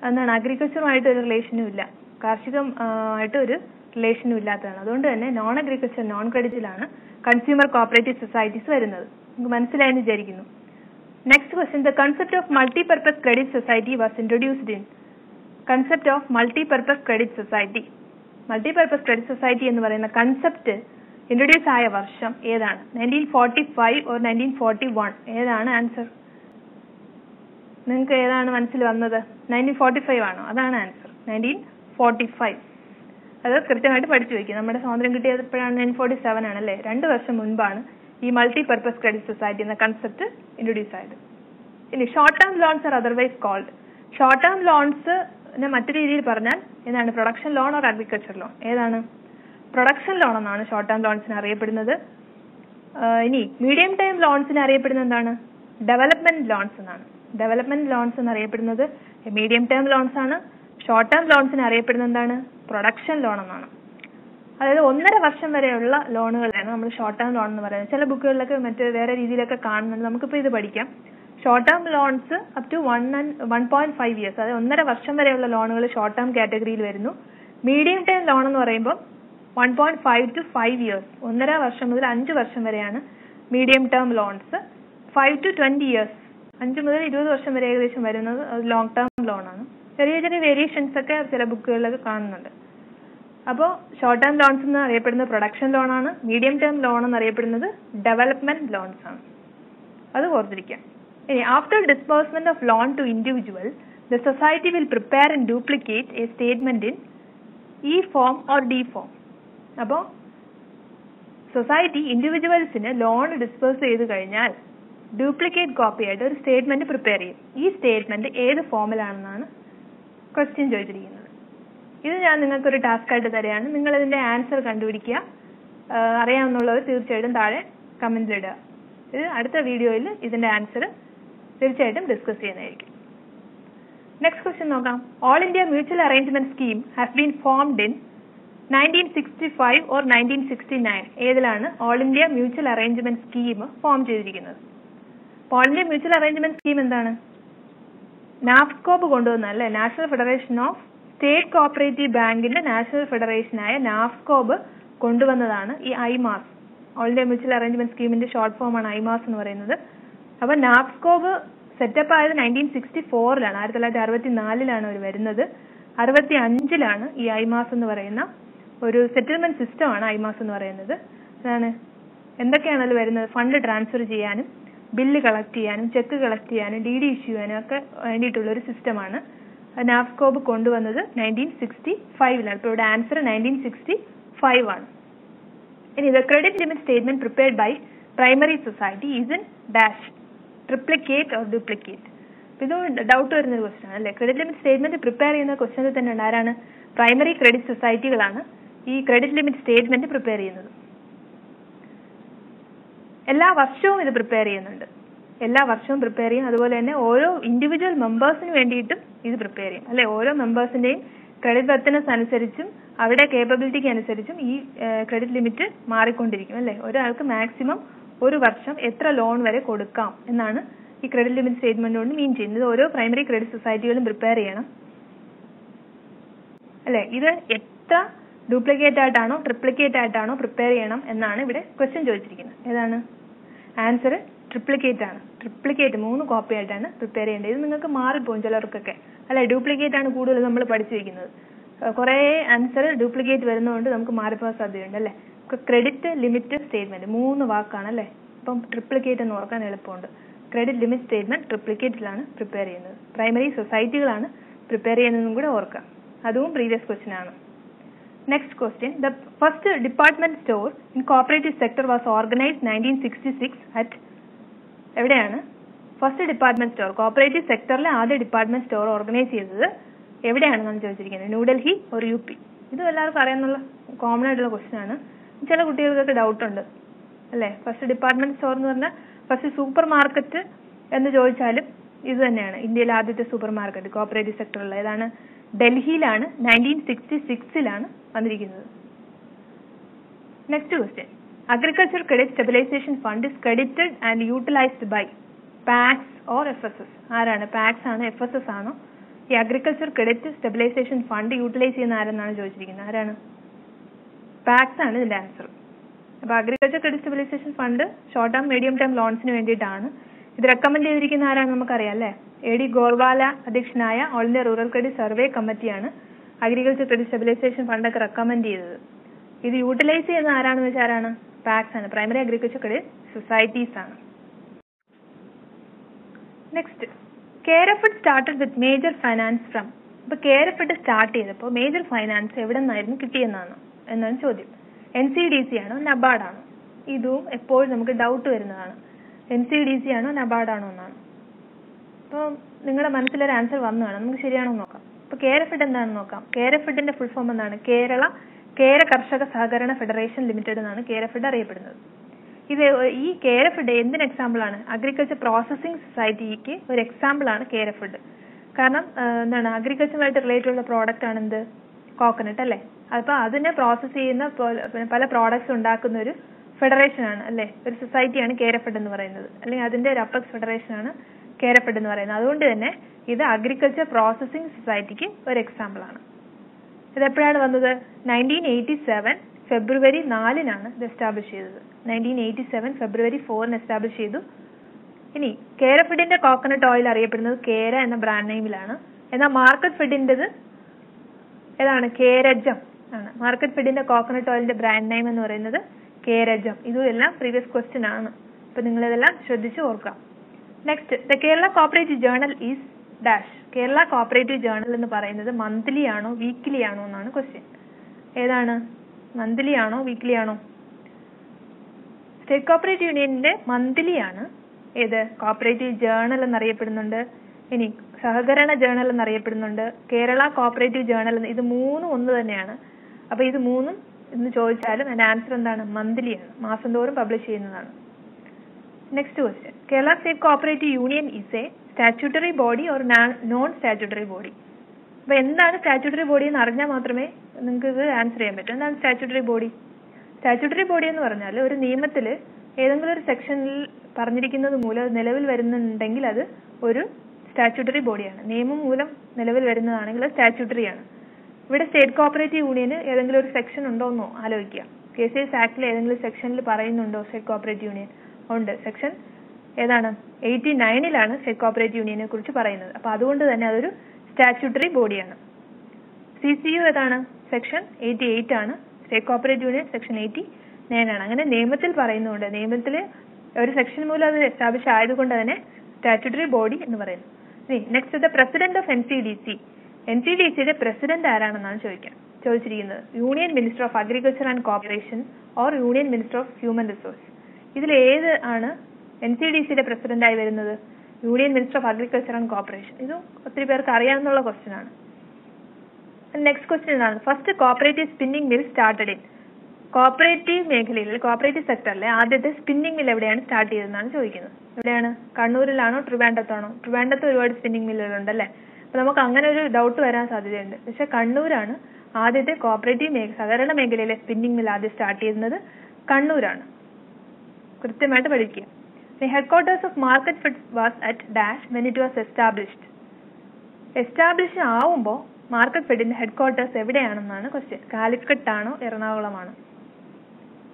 എന്താണ്? അഗ്രികൾച്ചറുമായിട്ട് ഒരു റിലേഷനും ഇല്ല. കാർഷികം ആയിട്ട് ഒരു റിലേഷനും ഇല്ലാത്തതാണ്. അതുകൊണ്ട് തന്നെ നോൺ അഗ്രികൾച്ചർ നോൺ ക്രെഡിറ്റിലാണ് കൺസ്യൂമർ കോപ്പറേറ്റീവ് സൊസൈറ്റീസ് വരുന്നത് നമുക്ക് മനസ്സിലായെന്ന് വിചാരിക്കുന്നു. Next question the concept of multi purpose credit society was introduced in concept of multi purpose credit society multi purpose credit society എന്ന് പറയുന്ന കൺസെപ്റ്റ് ഇൻട്രൊഡ്യൂസ് ആയ വർഷം ഏതാണ്? Nineteen forty five or nineteen forty one ഏതാണ് answer നിങ്ങൾക്ക് ഏതാണ് മനസ്സിൽ വന്നത്? നയന്റീൻ ഫോർട്ടി ഫൈവ് ആണോ? അതാണ് ആൻസർ നയന്റീൻ ഫോർട്ടി ഫൈവ് അത് കൃത്യമായിട്ട് പഠിച്ചു വെക്കുക നമ്മുടെ സ്വാതന്ത്ര്യം കിട്ടിയത് എപ്പോഴാണ് നയൻ ഫോർട്ടി സെവൻ ആണല്ലേ? രണ്ട് വർഷം മുൻപാണ് ഈ മൾട്ടി പർപ്പസ് ക്രെഡിറ്റ് സൊസൈറ്റി എന്ന കൺസെപ്റ്റ് ഇൻട്രൊഡ്യൂസ് ആയത്. ഇനി short term loans are otherwise called short term loans മറ്റു രീതിയിൽ പറഞ്ഞാൽ എന്താണ്? Production loan or agriculture loan ഏതാണ്? പ്രൊഡക്ഷൻ ലോൺ എന്നാണ് ഷോർട്ട് ടേം ലോൺസിന് അറിയപ്പെടുന്നത്. ഇനി മീഡിയം ടൈം ലോൺസിന് അറിയപ്പെടുന്നത് എന്താണ്? ഡെവലപ്മെന്റ് ലോൺസ് എന്നാണ്. ഡെവലപ്മെന്റ് ലോൺസ് എന്ന് അറിയപ്പെടുന്നത് മീഡിയം ടേം ലോൺസ് ആണ്. ഷോർട്ട് ടേം ലോൺസിന് അറിയപ്പെടുന്നത് എന്താണ്? പ്രൊഡക്ഷൻ ലോൺ എന്നാണ്. അതായത് ഒന്നര വർഷം വരെയുള്ള ലോണുകളാണ് നമ്മൾ ഷോർട്ട് ടേം ലോൺ എന്ന് പറയുന്നത്. ചില ബുക്കുകളിലൊക്കെ മറ്റ് വേറെ രീതിയിലൊക്കെ കാണുന്നുണ്ട്. നമുക്കിപ്പോൾ ഇത് പഠിക്കാം. Short term loans up to one one point five years അതായത് ഒന്നര വർഷം വരെയുള്ള ലോണുകൾ ഷോർട്ട് ടേം കാറ്റഗറിയിൽ വരുന്നു. മീഡിയം ടേം ലോൺ എന്ന് പറയുമ്പോൾ one point five to five years ഒന്നര വർഷം മുതൽ അഞ്ച് വർഷം വരെയാണ് medium term loans five to twenty years അഞ്ച് മുതൽ ഇരുപത് വർഷം വരെ ഏകദേശം വരുന്നത് ലോങ് ടേം ലോൺ ആണ്. ചെറിയ ചെറിയ വേരിയേഷൻസ് ഒക്കെ ചില ബുക്കുകളിലൊക്കെ കാണുന്നുണ്ട്. അപ്പോൾ ഷോർട്ട് ടേം ലോൺസ് എന്ന് അറിയപ്പെടുന്നത് പ്രൊഡക്ഷൻ ലോൺ ആണ്. മീഡിയം ടേം ലോൺ എന്ന് അറിയപ്പെടുന്നത് ഡെവലപ്മെന്റ് ലോൺസ് ആണ്. അത് ഓർത്തിരിക്കാം ഇനി after disbursement of loan to individual the society will prepare and duplicate a statement in E form or D form അപ്പോൾ സൊസൈറ്റി ഇൻഡിവിജ്വൽസിന് ലോൺ ഡിസ്പേഴ്സ് ചെയ്ത് കഴിഞ്ഞാൽ ഡ്യൂപ്ലിക്കേറ്റ് കോപ്പി ആയിട്ട് ഒരു സ്റ്റേറ്റ്മെന്റ് പ്രിപ്പയർ ചെയ്യും. ഈ സ്റ്റേറ്റ്മെന്റ് ഏത് ഫോമിലാണെന്നാണ് ക്വസ്റ്റ്യൻ ചോദിച്ചിരിക്കുന്നത്. ഇത് ഞാൻ നിങ്ങൾക്ക് ഒരു ടാസ്ക് ആയിട്ട് തരികയാണ് നിങ്ങൾ ഇതിന്റെ ആൻസർ കണ്ടുപിടിക്കുക. അറിയാവുന്നുള്ളവർ തീർച്ചയായിട്ടും താഴെ കമന്റിൽ ഇടുക. ഇത് അടുത്ത വീഡിയോയിൽ ഇതിന്റെ ആൻസർ തീർച്ചയായിട്ടും ഡിസ്കസ് ചെയ്യുന്നതായിരിക്കും. നെക്സ്റ്റ് ക്വസ്റ്റ്യൻ നോക്കാം. All India mutual arrangement scheme has been formed in nineteen sixty five or nineteen sixty nine ഏതിലാണ് all India mutual arrangement scheme form ചെയ്തിരിക്കുന്നത്? All India mutual arrangement scheme എന്താണ്? NAFCOB കൊണ്ടുവന്ന അല്ലെ? National federation of state cooperative ബാങ്കിന്റെ national ഫെഡറേഷനായ നാഫ്കോബ് കൊണ്ടുവന്നതാണ് ഈ AIMAS. All India mutual arrangement സ്കീമിന്റെ short form ആണ് ഐമാസ് എന്ന് പറയുന്നത്. അപ്പൊ നാഫ്കോബ് സെറ്റപ്പ് ആയത് നയന്റീൻ സിക്സ്റ്റി ഫോറിലാണ്. ആയിരത്തി തൊള്ളായിരത്തി അറുപത്തി നാലിലാണ് അവർ വരുന്നത്. അറുപത്തി അഞ്ചിലാണ് ഈ ഐമാസ് എന്ന് പറയുന്ന ഒരു സെറ്റിൽമെന്റ് സിസ്റ്റമാണ് ഐമാസ് എന്ന് പറയുന്നത്. അതാണ്. എന്തൊക്കെയാണ് അതിൽ വരുന്നത്? ഫണ്ട് ട്രാൻസ്ഫർ ചെയ്യാനും ബില്ല് കളക്ട് ചെയ്യാനും ചെക്ക് കളക്ട് ചെയ്യാനും ഡി ഡി ഇഷ്യൂ ചെയ്യാനും ഒക്കെ വേണ്ടിയിട്ടുള്ള ഒരു സിസ്റ്റമാണ് നാഫ്കോബ് കൊണ്ടുവന്നത് നയന്റീൻ സിക്സ്റ്റി ഫൈവിലാണ് ഇപ്പോൾ ഇവിടെ ആൻസർ നയന്റീൻ സിക്സ്റ്റി ഫൈവ് ആണ്. ഇനി the credit limit statement prepared by primary society is in dash triplicate or duplicate ഇത് ഡൗട്ട് വരുന്ന ഒരു ക്വസ്റ്റൻ ആണ് അല്ലേ? ക്രെഡിറ്റ് ലിമിറ്റ് സ്റ്റേറ്റ്മെന്റ് പ്രിപ്പയർ ചെയ്യുന്ന ക്വസ്റ്റനിൽ തന്നെ ആരാണ്? പ്രൈമറി ക്രെഡിറ്റ് സൊസൈറ്റികളാണ് ഈ ക്രെഡിറ്റ് ലിമിറ്റ് സ്റ്റേറ്റ്മെന്റ് പ്രിപ്പയർ ചെയ്യുന്നത്. എല്ലാ വർഷവും ഇത് പ്രിപ്പയർ ചെയ്യുന്നുണ്ട്. എല്ലാ വർഷവും പ്രിപ്പയർ ചെയ്യും അതുപോലെ തന്നെ ഓരോ ഇൻഡിവിജ്വൽ മെമ്പേഴ്സിന് വേണ്ടിയിട്ടും ഇത് പ്രിപ്പയർ ചെയ്യും. അല്ലെ? ഓരോ മെമ്പേഴ്സിന്റെയും ക്രെഡിറ്റ് വർത്തിനെസ് അനുസരിച്ചും അവരുടെ കേപ്പബിലിറ്റിക്ക് അനുസരിച്ചും ഈ ക്രെഡിറ്റ് ലിമിറ്റ് മാറിക്കൊണ്ടിരിക്കും. അല്ലെ? ഒരാൾക്ക് മാക്സിമം ഒരു വർഷം എത്ര ലോൺ വരെ കൊടുക്കാം എന്നാണ് ഈ ക്രെഡിറ്റ് ലിമിറ്റ് സ്റ്റേറ്റ്മെന്റ് കൊണ്ട് മീൻ ചെയ്യുന്നത്. ഓരോ പ്രൈമറി ക്രെഡിറ്റ് സൊസൈറ്റികളും പ്രിപ്പയർ ചെയ്യണം. അല്ലെ? ഇത് എത്ര ഡ്യൂപ്ലിക്കേറ്റ് ആയിട്ടാണോ ട്രിപ്ലിക്കേറ്റ് ആയിട്ടാണോ പ്രിപ്പയർ ചെയ്യണം എന്നാണ് ഇവിടെ ക്വസ്റ്റ്യൻ ചോദിച്ചിരിക്കുന്നത്. ഏതാണ്? ആൻസർ ട്രിപ്ലിക്കേറ്റ് ആണ്. ട്രിപ്ലിക്കേറ്റ് മൂന്ന് കോപ്പി ആയിട്ടാണ് പ്രിപ്പയർ ചെയ്യേണ്ടത്. ഇത് നിങ്ങൾക്ക് മാറിപ്പോകും ചിലർക്കൊക്കെ. അല്ലെ? ഡ്യൂപ്ലിക്കേറ്റ് ആണ് കൂടുതൽ നമ്മൾ പഠിച്ചു വെക്കുന്നത് കുറെ ആൻസർ ഡ്യൂപ്ലിക്കേറ്റ് വരുന്നതുകൊണ്ട് നമുക്ക് മാറിപ്പോകാൻ സാധ്യതയുണ്ട് അല്ലേ? ക്രെഡിറ്റ് ലിമിറ്റ് സ്റ്റേറ്റ്മെന്റ് മൂന്ന് വാക്കാണ് അല്ലേ? ഇപ്പം ട്രിപ്ലിക്കേറ്റ് എന്ന് ഓർക്കാൻ എളുപ്പമുണ്ട്. ക്രെഡിറ്റ് ലിമിറ്റ് സ്റ്റേറ്റ്മെന്റ് ട്രിപ്ലിക്കേറ്റിലാണ് പ്രിപ്പയർ ചെയ്യുന്നത്. പ്രൈമറി സൊസൈറ്റികളാണ് പ്രിപ്പയർ ചെയ്യുന്നതും കൂടെ ഓർക്കാം. അതും പ്രീവിയസ് ക്വസ്റ്റ്യൻ ആണ്. Next the first department store in cooperative sector was organised nineteen sixty six at എവിടെയാണ്? ഫസ്റ്റ് ഡിപ്പാർട്ട്മെന്റ് സ്റ്റോർ കോപ്പറേറ്റീവ് സെക്ടറിലെ ആദ്യ ഡിപ്പാർട്ട്മെന്റ് സ്റ്റോർ ഓർഗനൈസ് ചെയ്തത് എവിടെയാണെന്നാണ് ചോദിച്ചിരിക്കുന്നത്? ന്യൂഡൽഹി ഒരു യു പി ഇത് എല്ലാവർക്കും അറിയാനുള്ള കോമൺ ആയിട്ടുള്ള ക്വസ്റ്റ്യൻ ആണ്. ചില കുട്ടികൾക്കൊക്കെ ഡൗട്ട് ഉണ്ട് അല്ലേ? ഫസ്റ്റ് ഡിപ്പാർട്ട്മെന്റ് സ്റ്റോർ എന്ന് പറഞ്ഞാൽ ഫസ്റ്റ് സൂപ്പർ മാർക്കറ്റ് എന്ന് ചോദിച്ചാലും ഇത് തന്നെയാണ്. ഇന്ത്യയിലെ ആദ്യത്തെ സൂപ്പർ മാർക്കറ്റ് കോപ്പറേറ്റീവ് സെക്ടറിൽ ഏതാണ്? ഡൽഹിയിലാണ്. നയന്റീൻ സിക്സ്റ്റി സിക്സിലാണ് വന്നിരിക്കുന്നത്. Next question agriculture credit stabilisation fund is credited and utilised by PACS or F S S ആരാണ്? പാക്സ് ആണോ? എഫ് എസ് എസ് ആണോ? ഈ agriculture credit stabilisation fund utilise ചെയ്യുന്ന ആരെന്നാണ് ചോദിച്ചിരിക്കുന്നത്? ആരാണ്? പാക്സ് ആണ് ഇതിന്റെ ആൻസർ അപ്പൊ agriculture credit stabilisation fund short term medium term ലോൺസിന് വേണ്ടിയിട്ടാണ്. ഇത് റെക്കമെൻഡ് ചെയ്തിരിക്കുന്ന ആരാണ് നമുക്കറിയാം അല്ലേ? എ ഡി ഗോർവാല അധ്യക്ഷനായ all India rural credit survey കമ്മിറ്റിയാണ് അഗ്രികൾച്ചർ ക്രെഡിറ്റ് സ്റ്റെബിലൈസേഷൻ ഫണ്ടൊക്കെ റെക്കമെൻഡ് ചെയ്തത്. ഇത് യൂട്ടിലൈസ് ചെയ്യുന്ന ആരാണെന്ന് വെച്ചാൽ ആരാണ്? പാക്സ് ആണ്. പ്രൈമറി അഗ്രികൾച്ചർ ക്രെഡിറ്റ് സൊസൈറ്റീസ് ആണ് next Kerafed started with major finance from ഇപ്പൊ കേരഫഡ് സ്റ്റാർട്ട് ചെയ്തപ്പോൾ മേജർ ഫൈനാൻസ് എവിടെ നിന്നായിരുന്നു കിട്ടിയെന്നാണ് എന്നാണ് ചോദ്യം. എൻ സി ഡി സി ആണോ? നബാർഡ് ആണോ? ഇതും എപ്പോഴും നമുക്ക് ഡൗട്ട് വരുന്നതാണ്. എൻ സി ഡി സി ആണോ? നബാർഡ് ആണോ എന്നാണ്. അപ്പോൾ നിങ്ങളുടെ മനസ്സിലൊരു ആൻസർ വന്നതാണ്. നമുക്ക് ശരിയാണോ നോക്കാം. ഇപ്പൊ കേരഫെഡ് എന്താണെന്ന് നോക്കാം. കേരഫെഡിന്റെ ഫുൾ ഫോം എന്താണ്? കേരള കേര കർഷക സഹകരണ ഫെഡറേഷൻ ലിമിറ്റഡ് എന്നാണ് കേരഫെഡ് അറിയപ്പെടുന്നത്. ഇത് ഈ കേരഫെഡ് എന്തിന് എക്സാമ്പിൾ ആണ്? അഗ്രികൾച്ചർ പ്രോസസിംഗ് സൊസൈറ്റിക്ക് ഒരു എക്സാമ്പിൾ ആണ് കേരഫെഡ് കാരണം എന്താണ്? അഗ്രികൾച്ചറുമായിട്ട് റിലേറ്റഡ് ഉള്ള പ്രോഡക്റ്റ് ആണ് എന്ത്? കോക്കനട്ട് അല്ലേ? അപ്പൊ അതിനെ പ്രോസസ് ചെയ്യുന്ന പല- പ്രോഡക്ട്സ് ഉണ്ടാക്കുന്ന ഒരു ഫെഡറേഷൻ ആണ് അല്ലെ? ഒരു സൊസൈറ്റിയാണ് കേരഫെഡ് എന്ന് പറയുന്നത്. അല്ലെങ്കിൽ അതിന്റെ ഒരു അപ്പക്സ് ഫെഡറേഷൻ ആണ് കേരഫെഡ് എന്ന് പറയുന്നത്. അതുകൊണ്ട് തന്നെ ഇത് അഗ്രികൾച്ചർ പ്രോസസ്സിംഗ് സൊസൈറ്റിക്ക് ഒരു എക്സാമ്പിൾ ആണ്. ഇത് എപ്പോഴാണ് വന്നത്? നയന്റീൻ എയ്റ്റി സെവൻ ഫെബ്രുവരി നാലിനാണ് ഇത് എസ്റ്റാബ്ലിഷ് ചെയ്തത്. നയന്റീൻ എയ്റ്റി സെവൻ ഫെബ്രുവരി ഫോറിന് എസ്റ്റാബ്ലിഷ് ചെയ്തു. ഇനി കേര ഫെഡിന്റെ കോക്കനട്ട് ഓയിൽ അറിയപ്പെടുന്നത് കേര എന്ന ബ്രാൻഡ് നെയിമിലാണ് എന്നാൽ മാർക്കറ്റ് ഫുഡിന്റെത് ഏതാണ്? കേരജം ആണ്. മാർക്കറ്റ് ഫെഡിന്റെ കോക്കനട്ട് ഓയിലിന്റെ ബ്രാൻഡ് നെയിം എന്ന് പറയുന്നത് കേരജം. ഇതും എല്ലാം പ്രീവിയസ് ക്വസ്റ്റ്യൻ ആണ്. അപ്പൊ നിങ്ങൾ ഇതെല്ലാം ശ്രദ്ധിച്ച് ഓർക്കാം next the Kerala cooperative journal is dash Kerala cooperative journal എന്ന് പറയുന്നത് മന്ത്ലി ആണോ വീക്ക്ലി ആണോ എന്നാണ് ക്വസ്റ്റ്യൻ ഏതാണ്? മന്ത്ലി ആണോ വീക്ക്ലി ആണോ? സ്റ്റേറ്റ് കോപ്പറേറ്റീവ് യൂണിയന്റെ മന്ത്ലി ആണ്. ഏത്? കോപ്പറേറ്റീവ് ജേർണൽ എന്നറിയപ്പെടുന്നുണ്ട്. ഇനി സഹകരണ ജേർണൽ എന്നറിയപ്പെടുന്നുണ്ട്. കേരള കോപ്പറേറ്റീവ് ജേർണൽ എന്ന് ഇത് മൂന്നും ഒന്ന് തന്നെയാണ്. അപ്പൊ ഇത് മൂന്നും എന്ന് ചോദിച്ചാലും അതിന്റെ ആൻസർ എന്താണ്? മന്ത്ലി ആണ്. മാസം തോറും പബ്ലിഷ് ചെയ്യുന്നതാണ്. Next question Kerala state cooperative union is a statutory body or non statutory body അപ്പൊ എന്താണ് സ്റ്റാറ്റ്യൂട്ടറി ബോഡി എന്ന് അറിഞ്ഞാൽ മാത്രമേ നിങ്ങൾക്ക് ഇത് ആൻസർ ചെയ്യാൻ പറ്റൂ. എന്താണ് സ്റ്റാറ്റ്യൂട്ടറി ബോഡി സ്റ്റാറ്റ്യൂട്ടറി ബോഡി എന്ന് പറഞ്ഞാൽ ഒരു നിയമത്തിൽ ഏതെങ്കിലും ഒരു സെക്ഷനിൽ പറഞ്ഞിരിക്കുന്നത് മൂലം നിലവിൽ വരുന്നുണ്ടെങ്കിൽ അത് ഒരു സ്റ്റാറ്റ്യൂട്ടറി ബോഡിയാണ് നിയമം മൂലം നിലവിൽ വരുന്നതാണെങ്കിൽ സ്റ്റാറ്റ്യൂട്ടറി ആണ്. ഇവിടെ സ്റ്റേറ്റ് കോപ്പറേറ്റീവ് യൂണിയന് ഏതെങ്കിലും ഒരു സെക്ഷൻ ഉണ്ടോ എന്നോ ആലോചിക്കുക. കെ സി എസ് ആക്ടിൽ ഏതെങ്കിലും സെക്ഷനിൽ പറയുന്നുണ്ടോ സ്റ്റേറ്റ് കോപ്പറേറ്റീവ് യൂണിയൻ? ഉണ്ട്. സെക്ഷൻ ഏതാണ്? എയ്റ്റി നയനിലാണ് സ്റ്റേറ്റ് കോപ്പറേറ്റീവ് യൂണിയനെ കുറിച്ച് പറയുന്നത്. അപ്പൊ അതുകൊണ്ട് തന്നെ അതൊരു സ്റ്റാറ്റ്യൂട്ടറി ബോഡിയാണ് സി സി യു ഏതാണ്? സെക്ഷൻ എയ്റ്റി എയ്റ്റ് ആണ്. State cooperative union section eighty nine ആണ്. അങ്ങനെ നിയമത്തിൽ പറയുന്നുണ്ട്. നിയമത്തിൽ ഒരു സെക്ഷൻ മൂലം അത് എസ്റ്റാബ്ലിഷ് ആയതുകൊണ്ട് തന്നെ സ്റ്റാറ്റ്യൂട്ടറി ബോഡി എന്ന് പറയുന്നു. Next the president of N C D C N C D സിയുടെ പ്രസിഡന്റ് ആരാണെന്നാണ് ചോദിക്കാൻ ചോദിച്ചിരിക്കുന്നത്. Union minister of agriculture and cooperation or union minister of human resource ഇതിൽ ഏത് ആണ് എൻ സി ഡി സിയുടെ പ്രസിഡന്റായി വരുന്നത്. Union minister of agriculture and cooperation ഇത് ഒത്തിരി പേർക്ക് അറിയാവുന്ന ക്വസ്റ്റ്യൻ ആണ്. നെക്സ്റ്റ് ക്വസ്റ്റ്യൻ എന്താണ് first cooperative spinning mill started in cooperative മേഖലയിൽ കോപ്പറേറ്റീവ് സെക്ടറിലെ ആദ്യത്തെ സ്പിന്നിംഗ് മിൽ എവിടെയാണ് സ്റ്റാർട്ട് ചെയ്തതെന്നാണ് ചോദിക്കുന്നത്. എവിടെയാണ്? കണ്ണൂരിലാണോ ട്രിവാൻഡത്താണോ? ട്രിവാൻഡത്ത് ഒരുപാട് സ്പിന്നിംഗ് മില്ലുകളുണ്ട് അല്ലേ അപ്പൊ നമുക്ക് അങ്ങനെ ഒരു ഡൗട്ട് വരാൻ സാധ്യതയുണ്ട്. പക്ഷെ കണ്ണൂരാണ് ആദ്യത്തെ കോപ്പറേറ്റീവ് മേഖല സഹകരണ മേഖലയിലെ സ്പിന്നിംഗ് മിൽ ആദ്യം സ്റ്റാർട്ട് ചെയ്യുന്നത് കണ്ണൂരാണ്. കൃത്യമായിട്ട് പഠിക്കുക. The headquarters of Market Fit was at Dash when it was established. Establish ആവുമ്പോൾ മാർക്കറ്റ് ഫെഡിന്റെ ഹെഡ്ക്വാർട്ടേഴ്സ് എവിടെയാണെന്നാണ് ക്വസ്റ്റ്യൻ കാലിക്കറ്റ് ആണോ എറണാകുളമാണോ?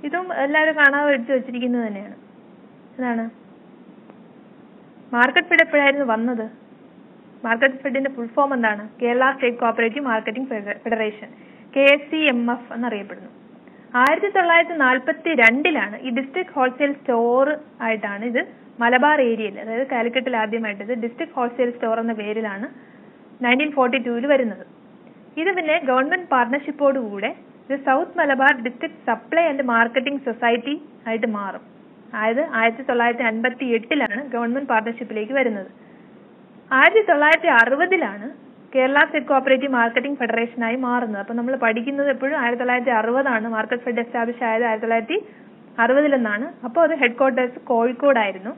ഇതും എല്ലാവരും കാണാതെ എടുത്തു വെച്ചിരിക്കുന്നത് തന്നെയാണ്. എന്താണ് മാർക്കറ്റ് ഫെഡ് എപ്പോഴായിരുന്നു വന്നത്? മാർക്കറ്റ് ഫെഡിന്റെ ഫുൾ ഫോം എന്താണ്? Kerala state cooperative marketing federation K S C M F എന്നറിയപ്പെടുന്നു. ആയിരത്തി തൊള്ളായിരത്തി നാൽപ്പത്തി രണ്ടിലാണ് ഈ ഡിസ്ട്രിക്ട് ഹോൾസെയിൽ സ്റ്റോർ ആയിട്ടാണ് ഇത് മലബാർ ഏരിയയിൽ അതായത് കാലിക്കറ്റിൽ ആദ്യമായിട്ട് ഇത് ഡിസ്ട്രിക്ട് ഹോൾസെയിൽ സ്റ്റോർ എന്ന പേരിലാണ് നയന്റീൻ ഫോർട്ടി ടൂവിൽ വരുന്നത്. ഇത് പിന്നെ ഗവൺമെന്റ് പാർട്ണർഷിപ്പോടുകൂടെ ഇത് south Malabar district supply and marketing society ആയിട്ട് മാറും. അതായത് ആയിരത്തി തൊള്ളായിരത്തി അൻപത്തി എട്ടിലാണ് ഗവൺമെന്റ് പാർട്ണർഷിപ്പിലേക്ക് വരുന്നത്. ആയിരത്തി തൊള്ളായിരത്തി അറുപതിലാണ് കേരള സ്റ്റേറ്റ് കോപ്പറേറ്റീവ് മാർക്കറ്റിംഗ് ഫെഡറേഷനായി മാറുന്നത്. അപ്പൊ നമ്മൾ പഠിക്കുന്നത് എപ്പോഴും ആയിരത്തി തൊള്ളായിരത്തി അറുപതാണ് മാർക്കറ്റ് ഫെഡ് എസ്റ്റാബ്ലിഷ് ആയത് ആയിരത്തി തൊള്ളായിരത്തി അറുപതിലെന്നാണ് അപ്പോൾ അത് ഹെഡ്ക്വാർട്ടേഴ്സ് കോഴിക്കോടായിരുന്നു.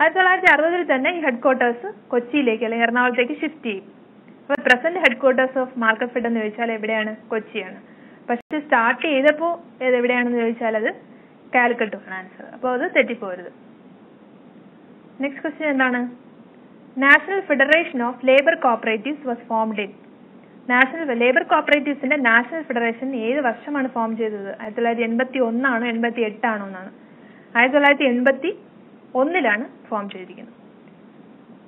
ആയിരത്തി തൊള്ളായിരത്തി അറുപതിൽ തന്നെ ഈ ഹെഡ്ക്വാർട്ടേഴ്സ് കൊച്ചിയിലേക്ക് അല്ലെങ്കിൽ എറണാകുളത്തേക്ക് ഷിഫ്റ്റ് ചെയ്യും. അപ്പൊ present headquarters of market fed എന്ന് ചോദിച്ചാൽ എവിടെയാണ്? കൊച്ചിയാണ്. പക്ഷെ സ്റ്റാർട്ട് ചെയ്തപ്പോൾ എവിടെയാണെന്ന് ചോദിച്ചാൽ അത് കാലിക്കട്ടുമാണ് ആൻസർ അപ്പോൾ അത് തെറ്റിപ്പോരുത്. നെക്സ്റ്റ് ക്വസ്റ്റ്യൻ എന്താണ്? National federation of labour cooperatives was formed in national labour കോപ്പറേറ്റീവ്സിന്റെ national federation ഏത് വർഷമാണ് ഫോം ചെയ്തത്. ആയിരത്തി തൊള്ളായിരത്തി എൺപത്തി ഒന്നാണോ എൺപത്തി എട്ടാണോ എന്നാണ്. ആയിരത്തി തൊള്ളായിരത്തി എൺപത്തി ഒന്നിലാണ് ഫോം ചെയ്തിരിക്കുന്നത്.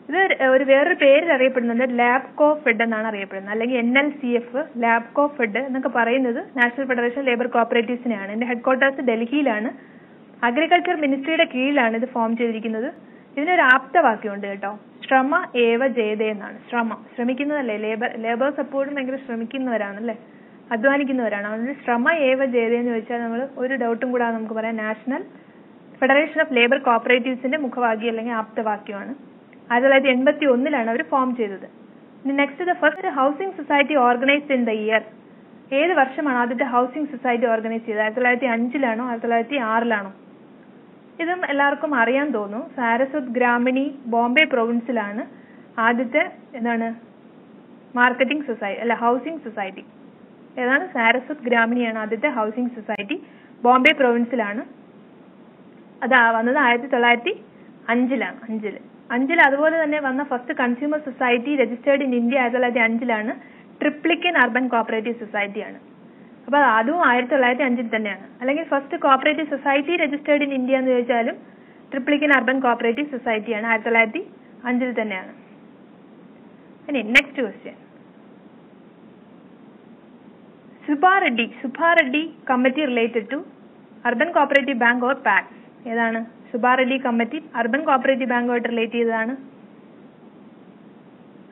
ഇത് ഒരു വേറൊരു പേരിൽ അറിയപ്പെടുന്നുണ്ട് ലാബ്കോ ഫെഡ് എന്നാണ് അറിയപ്പെടുന്നത്. അല്ലെങ്കിൽ N L C F labco fed എന്നൊക്കെ പറയുന്നത് നാഷണൽ ഫെഡറേഷൻ ലേബർ കോപ്പറേറ്റീവ്സിനെയാണ് ഇതിന്റെ ഹെഡ്ക്വാർട്ടേഴ്സ് ഡൽഹിയിലാണ്. അഗ്രികൾച്ചർ മിനിസ്ട്രിയുടെ കീഴിലാണ് ഇത് ഫോം ചെയ്തിരിക്കുന്നത്. ഇതിനൊരു ആപ്തവാക്യമുണ്ട് കേട്ടോ. ശ്രമ ഏവ ജയതേ എന്നാണ്. ശ്രമം. ശ്രമിക്കുന്നതല്ലേ? ലേബർ ലേബർ എപ്പോഴും ഭയങ്കര ശ്രമിക്കുന്നവരാണ് അല്ലേ അധ്വാനിക്കുന്നവരാണ്. അതുകൊണ്ട് ശ്രമ ഏവ ജയതേ എന്ന് വെച്ചാൽ നമ്മൾ ഒരു ഡൗട്ടും കൂടാതെ നമുക്ക് പറയാം. നാഷണൽ ഫെഡറേഷൻ ഓഫ് ലേബർ കോപ്പറേറ്റീവ്സിന്റെ മുഖവാക്യം അല്ലെങ്കിൽ ആപ്തവാക്യമാണ്. ആയിരത്തി തൊള്ളായിരത്തി എൺപത്തി ഒന്നിലാണ് അവർ ഫോം ചെയ്തത്. Next the first housing society organised in the year ഏത് വർഷമാണ് ആദ്യത്തെ ഹൗസിംഗ് സൊസൈറ്റി ഓർഗനൈസ് ചെയ്തത്? ആയിരത്തി തൊള്ളായിരത്തി അഞ്ചിലാണോ? ആയിരത്തി തൊള്ളായിരത്തി ആറിലാണോ? ഇതും എല്ലാവർക്കും അറിയാൻ തോന്നും. സാരസ്വത് ഗ്രാമിണി ബോംബെ പ്രൊവിൻസിലാണ് ആദ്യത്തെ എന്താണ്? മാർക്കറ്റിംഗ് സൊസൈറ്റി അല്ല ഹൗസിംഗ് സൊസൈറ്റി ഏതാണ്? സാരസ്വത് ഗ്രാമിണിയാണ് ആദ്യത്തെ ഹൗസിംഗ് സൊസൈറ്റി ബോംബെ പ്രൊവിൻസിലാണ് അത് വന്നത് ആയിരത്തി തൊള്ളായിരത്തി അഞ്ചിലാണ് അഞ്ചിൽ അഞ്ചിൽ അതുപോലെ തന്നെ വന്ന first consumer society registered in India ആയിരത്തി തൊള്ളായിരത്തി അഞ്ചിലാണ് ട്രിപ്ലിക്കൻ അർബൻ കോപ്പറേറ്റീവ് സൊസൈറ്റിയാണ് അപ്പൊ അതും ആയിരത്തി തൊള്ളായിരത്തി അഞ്ചിൽ തന്നെയാണ്. അല്ലെങ്കിൽ first cooperative society registered in India എന്ന് ചോദിച്ചാലും ട്രിപ്ലിക്കൻ അർബൻ കോപ്പറേറ്റീവ് സൊസൈറ്റിയാണ് ആയിരത്തി തൊള്ളായിരത്തി അഞ്ചിൽ തന്നെയാണ്. ഇനി next question Subbareddy Subbareddy committee related to urban cooperative bank or PACS ഏതാണ്? സുബാറെഡ്ഡി കമ്മിറ്റി അർബൻ കോപ്പറേറ്റീവ് ബാങ്കുമായിട്ട് റിലേറ്റ് ചെയ്തതാണ്.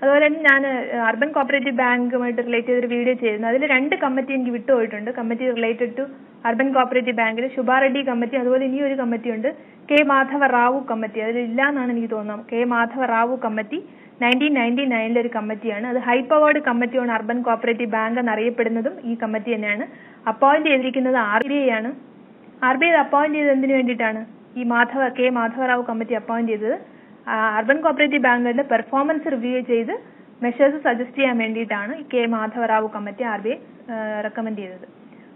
അതുപോലെ തന്നെ ഞാൻ അർബൻ കോപ്പറേറ്റീവ് ബാങ്കുമായിട്ട് റിലേറ്റ് ചെയ്തൊരു വീഡിയോ ചെയ്തിരുന്നു. അതിൽ രണ്ട് കമ്മിറ്റി എനിക്ക് വിട്ടുപോയിട്ടുണ്ട്. Committee related to urban cooperative ബാങ്കിൽ ശുഭാറെഡ്ഡി കമ്മിറ്റി അതുപോലെ ഇനി ഒരു കമ്മിറ്റി ഉണ്ട്. കെ മാധവ റാവു കമ്മിറ്റി അതിലില്ല എന്നാണ് എനിക്ക് തോന്നുന്നത്. K Madhava Rao committee nineteen ninety നയനിലെ ഒരു കമ്മിറ്റിയാണ് അത് high powered committee on urban cooperative bank എന്നറിയപ്പെടുന്നതും ഈ കമ്മിറ്റി തന്നെയാണ്. അപ്പോയിന്റ് ചെയ്തിരിക്കുന്നത് ആർ ബി ഐ ആണ് ആർ ബി ഐ അപ്പോയിന്റ് ചെയ്തത് എന്തിനു വേണ്ടിയിട്ടാണ്? ഈ Madhava K Madhavarao committee appoint ചെയ്തത്. അർബൻ കോപ്പറേറ്റീവ് ബാങ്കുകളുടെ പെർഫോമൻസ് റിവ്യൂ ചെയ്ത് മെഷേഴ്സ് സജസ്റ്റ് ചെയ്യാൻ വേണ്ടിയിട്ടാണ് K Madhavarao committee R B I recommend ചെയ്തത്.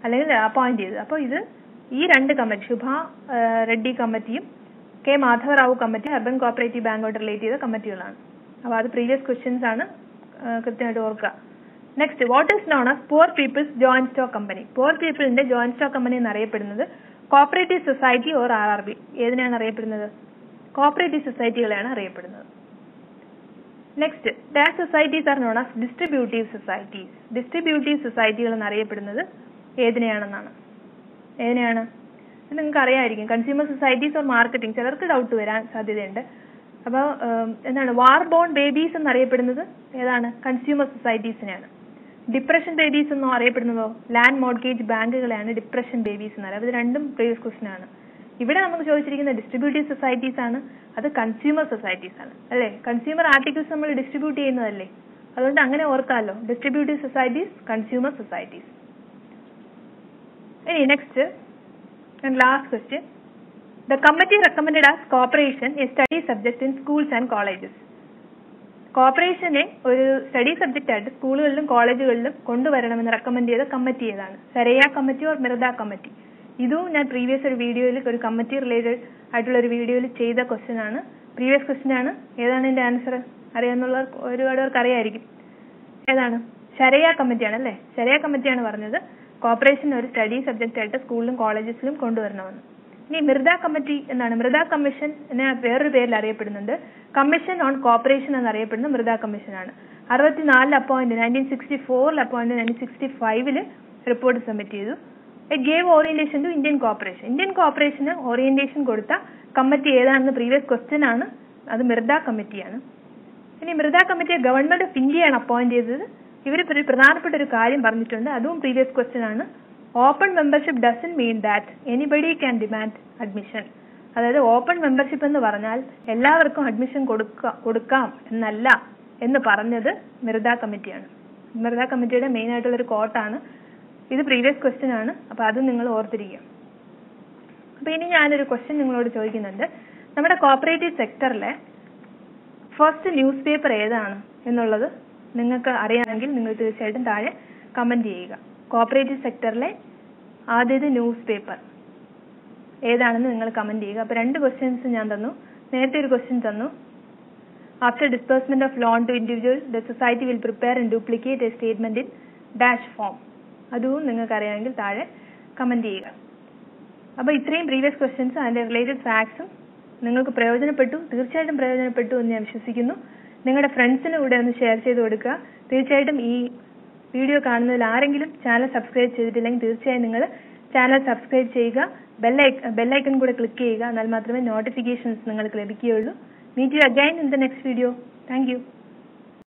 അല്ലെങ്കിൽ അപ്പോയിന്റ് ചെയ്തത്. അപ്പോൾ ഇത് ഈ രണ്ട് കമ്മിറ്റി ശുഭ റെഡ്ഡി കമ്മിറ്റിയും K Madhava Rao committee urban cooperative ബാങ്കുമായിട്ട് relate ചെയ്ത കമ്മിറ്റികളാണ്. അപ്പോൾ അത് പ്രീവിയസ് ക്വസ്റ്റ്യൻസ് ആണ് കൃത്യമായിട്ട് ഓർക്കുക. Next what is known as poor people's joint stock company poor പീപ്പിളിന്റെ joint stock company എന്നറിയപ്പെടുന്നത് cooperative society or R R B ഏതിനാണ് അറിയപ്പെടുന്നത്? കോപ്പറേറ്റീവ് സൊസൈറ്റികളെയാണ് അറിയപ്പെടുന്നത്. Next dash societies are known as distributive societies distributive സൊസൈറ്റികൾ എന്നറിയപ്പെടുന്നത് ഏതിനെയാണെന്നാണ്. ഏതിനെയാണ്? ഇത് നിങ്ങൾക്ക് അറിയാമായിരിക്കും. കൺസ്യൂമർ സൊസൈറ്റീസ് ഓർ മാർക്കറ്റിംഗ് ചിലർക്ക് ഡൗട്ട് വരാൻ സാധ്യതയുണ്ട്. അപ്പോൾ എന്താണ്? വാർ ബോൺ ബേബീസ് എന്നറിയപ്പെടുന്നത് ഏതാണ്? കൺസ്യൂമർ സൊസൈറ്റീസിനെയാണ് ഡിപ്രഷൻ ബേബീസ് എന്നോ അറിയപ്പെടുന്നതോ? ലാൻഡ് മോഡ്ഗേജ് ബാങ്കുകളെയാണ് ഡിപ്രഷൻ ബേബീസ് എന്ന് ഇത് രണ്ടും പ്രീവിയസ് ക്വസ്റ്റൻ ആണ്. ഇവിടെ നമുക്ക് ചോദിച്ചിരിക്കുന്ന ഡിസ്ട്രിബ്യൂട്ടീവ് സൊസൈറ്റീസ് ആണ് അത് കൺസ്യൂമർ സൊസൈറ്റീസ് ആണ് അല്ലേ? കൺസ്യൂമർ ആർട്ടിക്കിൾസ് നമ്മൾ ഡിസ്ട്രിബ്യൂട്ട് ചെയ്യുന്നതല്ലേ? അതുകൊണ്ട് അങ്ങനെ ഓർക്കാമല്ലോ ഡിസ്ട്രിബ്യൂട്ടീവ് സൊസൈറ്റീസ് കൺസ്യൂമർ സൊസൈറ്റീസ് ഇനി next last question the committee recommend as cooperation a study subject in schools and colleges കോപ്പറേഷനെ ഒരു സ്റ്റഡി സബ്ജക്റ്റ് ആയിട്ട് സ്കൂളുകളിലും കോളേജുകളിലും കൊണ്ടുവരണമെന്ന് റെക്കമെൻഡ് ചെയ്ത കമ്മിറ്റി ഏതാണ്? Saraiya committee or Mirdha committee ഇതും ഞാൻ പ്രീവിയസ് ഒരു വീഡിയോയിൽ ഒരു കമ്മിറ്റി റിലേറ്റഡ് ആയിട്ടുള്ള ഒരു വീഡിയോയിൽ ചെയ്ത ക്വസ്റ്റ്യൻ ആണ്. പ്രീവിയസ് ക്വസ്റ്റ്യൻ ആണ്. ഏതാണ് ഇതിന്റെ ആൻസർ അറിയാവുന്നവർ ഒരുപാട് പേർക്ക് അറിയായിരിക്കും. ഏതാണ്? ശരയ കമ്മിറ്റിയാണ് അല്ലേ? ശരയ കമ്മിറ്റിയാണ് പറഞ്ഞത്. കോപ്പറേഷൻ ഒരു സ്റ്റഡി സബ്ജക്റ്റ് ആയിട്ട് സ്കൂളിലും കോളേജസിലും കൊണ്ടുവരണമെന്ന്. ഇനി മൃദ കമ്മിറ്റി എന്നാണ് മൃദ കമ്മീഷൻ എന്ന വേറൊരു പേരിൽ അറിയപ്പെടുന്നുണ്ട്. കമ്മീഷൻ ഓൺ കോപ്പറേഷൻ എന്നറിയപ്പെടുന്ന മൃദ കമ്മീഷനാണ് അറുപത്തിനാലിൽ അപ്പോയിന്റ് നയന്റീൻ സിക്സ്റ്റി ഫോറിൽ അപ്പോയിന്റ് നയന്റീൻ സിക്സ്റ്റി ഫൈവിൽ റിപ്പോർട്ട് സബ്മിറ്റ് ചെയ്തു. It gave orientation to Indian cooperation Indian cooperation orientation കൊടുത്ത കമ്മിറ്റി ഏതാണെന്ന് പ്രീവിയസ് ക്വസ്റ്റ്യൻ ആണ്. അത് മൃദ കമ്മിറ്റിയാണ് ഇനി മൃദ കമ്മിറ്റിയെ ഗവൺമെന്റ് ഓഫ് ഇന്ത്യയാണ് അപ്പോയിന്റ് ചെയ്തത്. ഇവർ പ്രധാനപ്പെട്ട ഒരു കാര്യം പറഞ്ഞിട്ടുണ്ട്. അതും പ്രീവിയസ് ക്വസ്റ്റ്യൻ ആണ്. Open membership doesn't mean that anybody can demand admission അതായത് ഓപ്പൺ മെമ്പർഷിപ്പ് എന്ന് പറഞ്ഞാൽ എല്ലാവർക്കും അഡ്മിഷൻ കൊടുക്ക കൊടുക്കാം എന്നല്ല എന്ന് പറഞ്ഞത് മൃദ കമ്മിറ്റിയാണ് മൃദ കമ്മിറ്റിയുടെ മെയിൻ ആയിട്ടുള്ള ഒരു കോട്ടാണ് ഇത് പ്രീവിയസ് ക്വസ്റ്റ്യൻ ആണ്. അപ്പൊ അത് നിങ്ങൾ ഓർത്തിരിക്കുക. അപ്പൊ ഇനി ഞാനൊരു ക്വസ്റ്റ്യൻ നിങ്ങളോട് ചോദിക്കുന്നുണ്ട്. നമ്മുടെ കോപ്പറേറ്റീവ് സെക്ടറിലെ ഫസ്റ്റ് ന്യൂസ് പേപ്പർ ഏതാണ് എന്നുള്ളത് നിങ്ങൾക്ക് അറിയാമെങ്കിൽ നിങ്ങൾ തീർച്ചയായിട്ടും താഴെ കമന്റ് ചെയ്യുക. കോപ്പറേറ്റീവ് സെക്ടറിലെ ആദ്യത്തെ ന്യൂസ് പേപ്പർ ഏതാണെന്ന് നിങ്ങൾ കമന്റ് ചെയ്യുക. അപ്പൊ രണ്ട് ക്വസ്റ്റ്യൻസ് ഞാൻ തന്നു. നേരത്തെ ഒരു ക്വസ്റ്റ്യൻ തന്നു. After disbursement of loan to individual the society will prepare and duplicate a statement in dash form അതും നിങ്ങൾക്ക് അറിയാമെങ്കിൽ താഴെ കമന്റ് ചെയ്യുക. അപ്പോൾ ഇത്രയും പ്രീവിയസ് ക്വസ്റ്റ്യൻസ് അതിന്റെ റിലേറ്റഡ് ഫാക്ട്സും നിങ്ങൾക്ക് പ്രയോജനപ്പെട്ടു തീർച്ചയായിട്ടും പ്രയോജനപ്പെട്ടു എന്ന് ഞാൻ വിശ്വസിക്കുന്നു. നിങ്ങളുടെ ഫ്രണ്ട്സിന് കൂടെ ഒന്ന് ഷെയർ ചെയ്ത് കൊടുക്കുക. തീർച്ചയായിട്ടും ഈ വീഡിയോ കാണുന്നതിൽ ആരെങ്കിലും ചാനൽ സബ്സ്ക്രൈബ് ചെയ്തിട്ടില്ലെങ്കിൽ തീർച്ചയായും നിങ്ങൾ ചാനൽ സബ്സ്ക്രൈബ് ചെയ്യുക. ബെല്ലൈക്കൺ കൂടെ ക്ലിക്ക് ചെയ്യുക. എന്നാൽ മാത്രമേ നോട്ടിഫിക്കേഷൻസ് നിങ്ങൾക്ക് ലഭിക്കുകയുള്ളൂ. Meet you again in the next video thank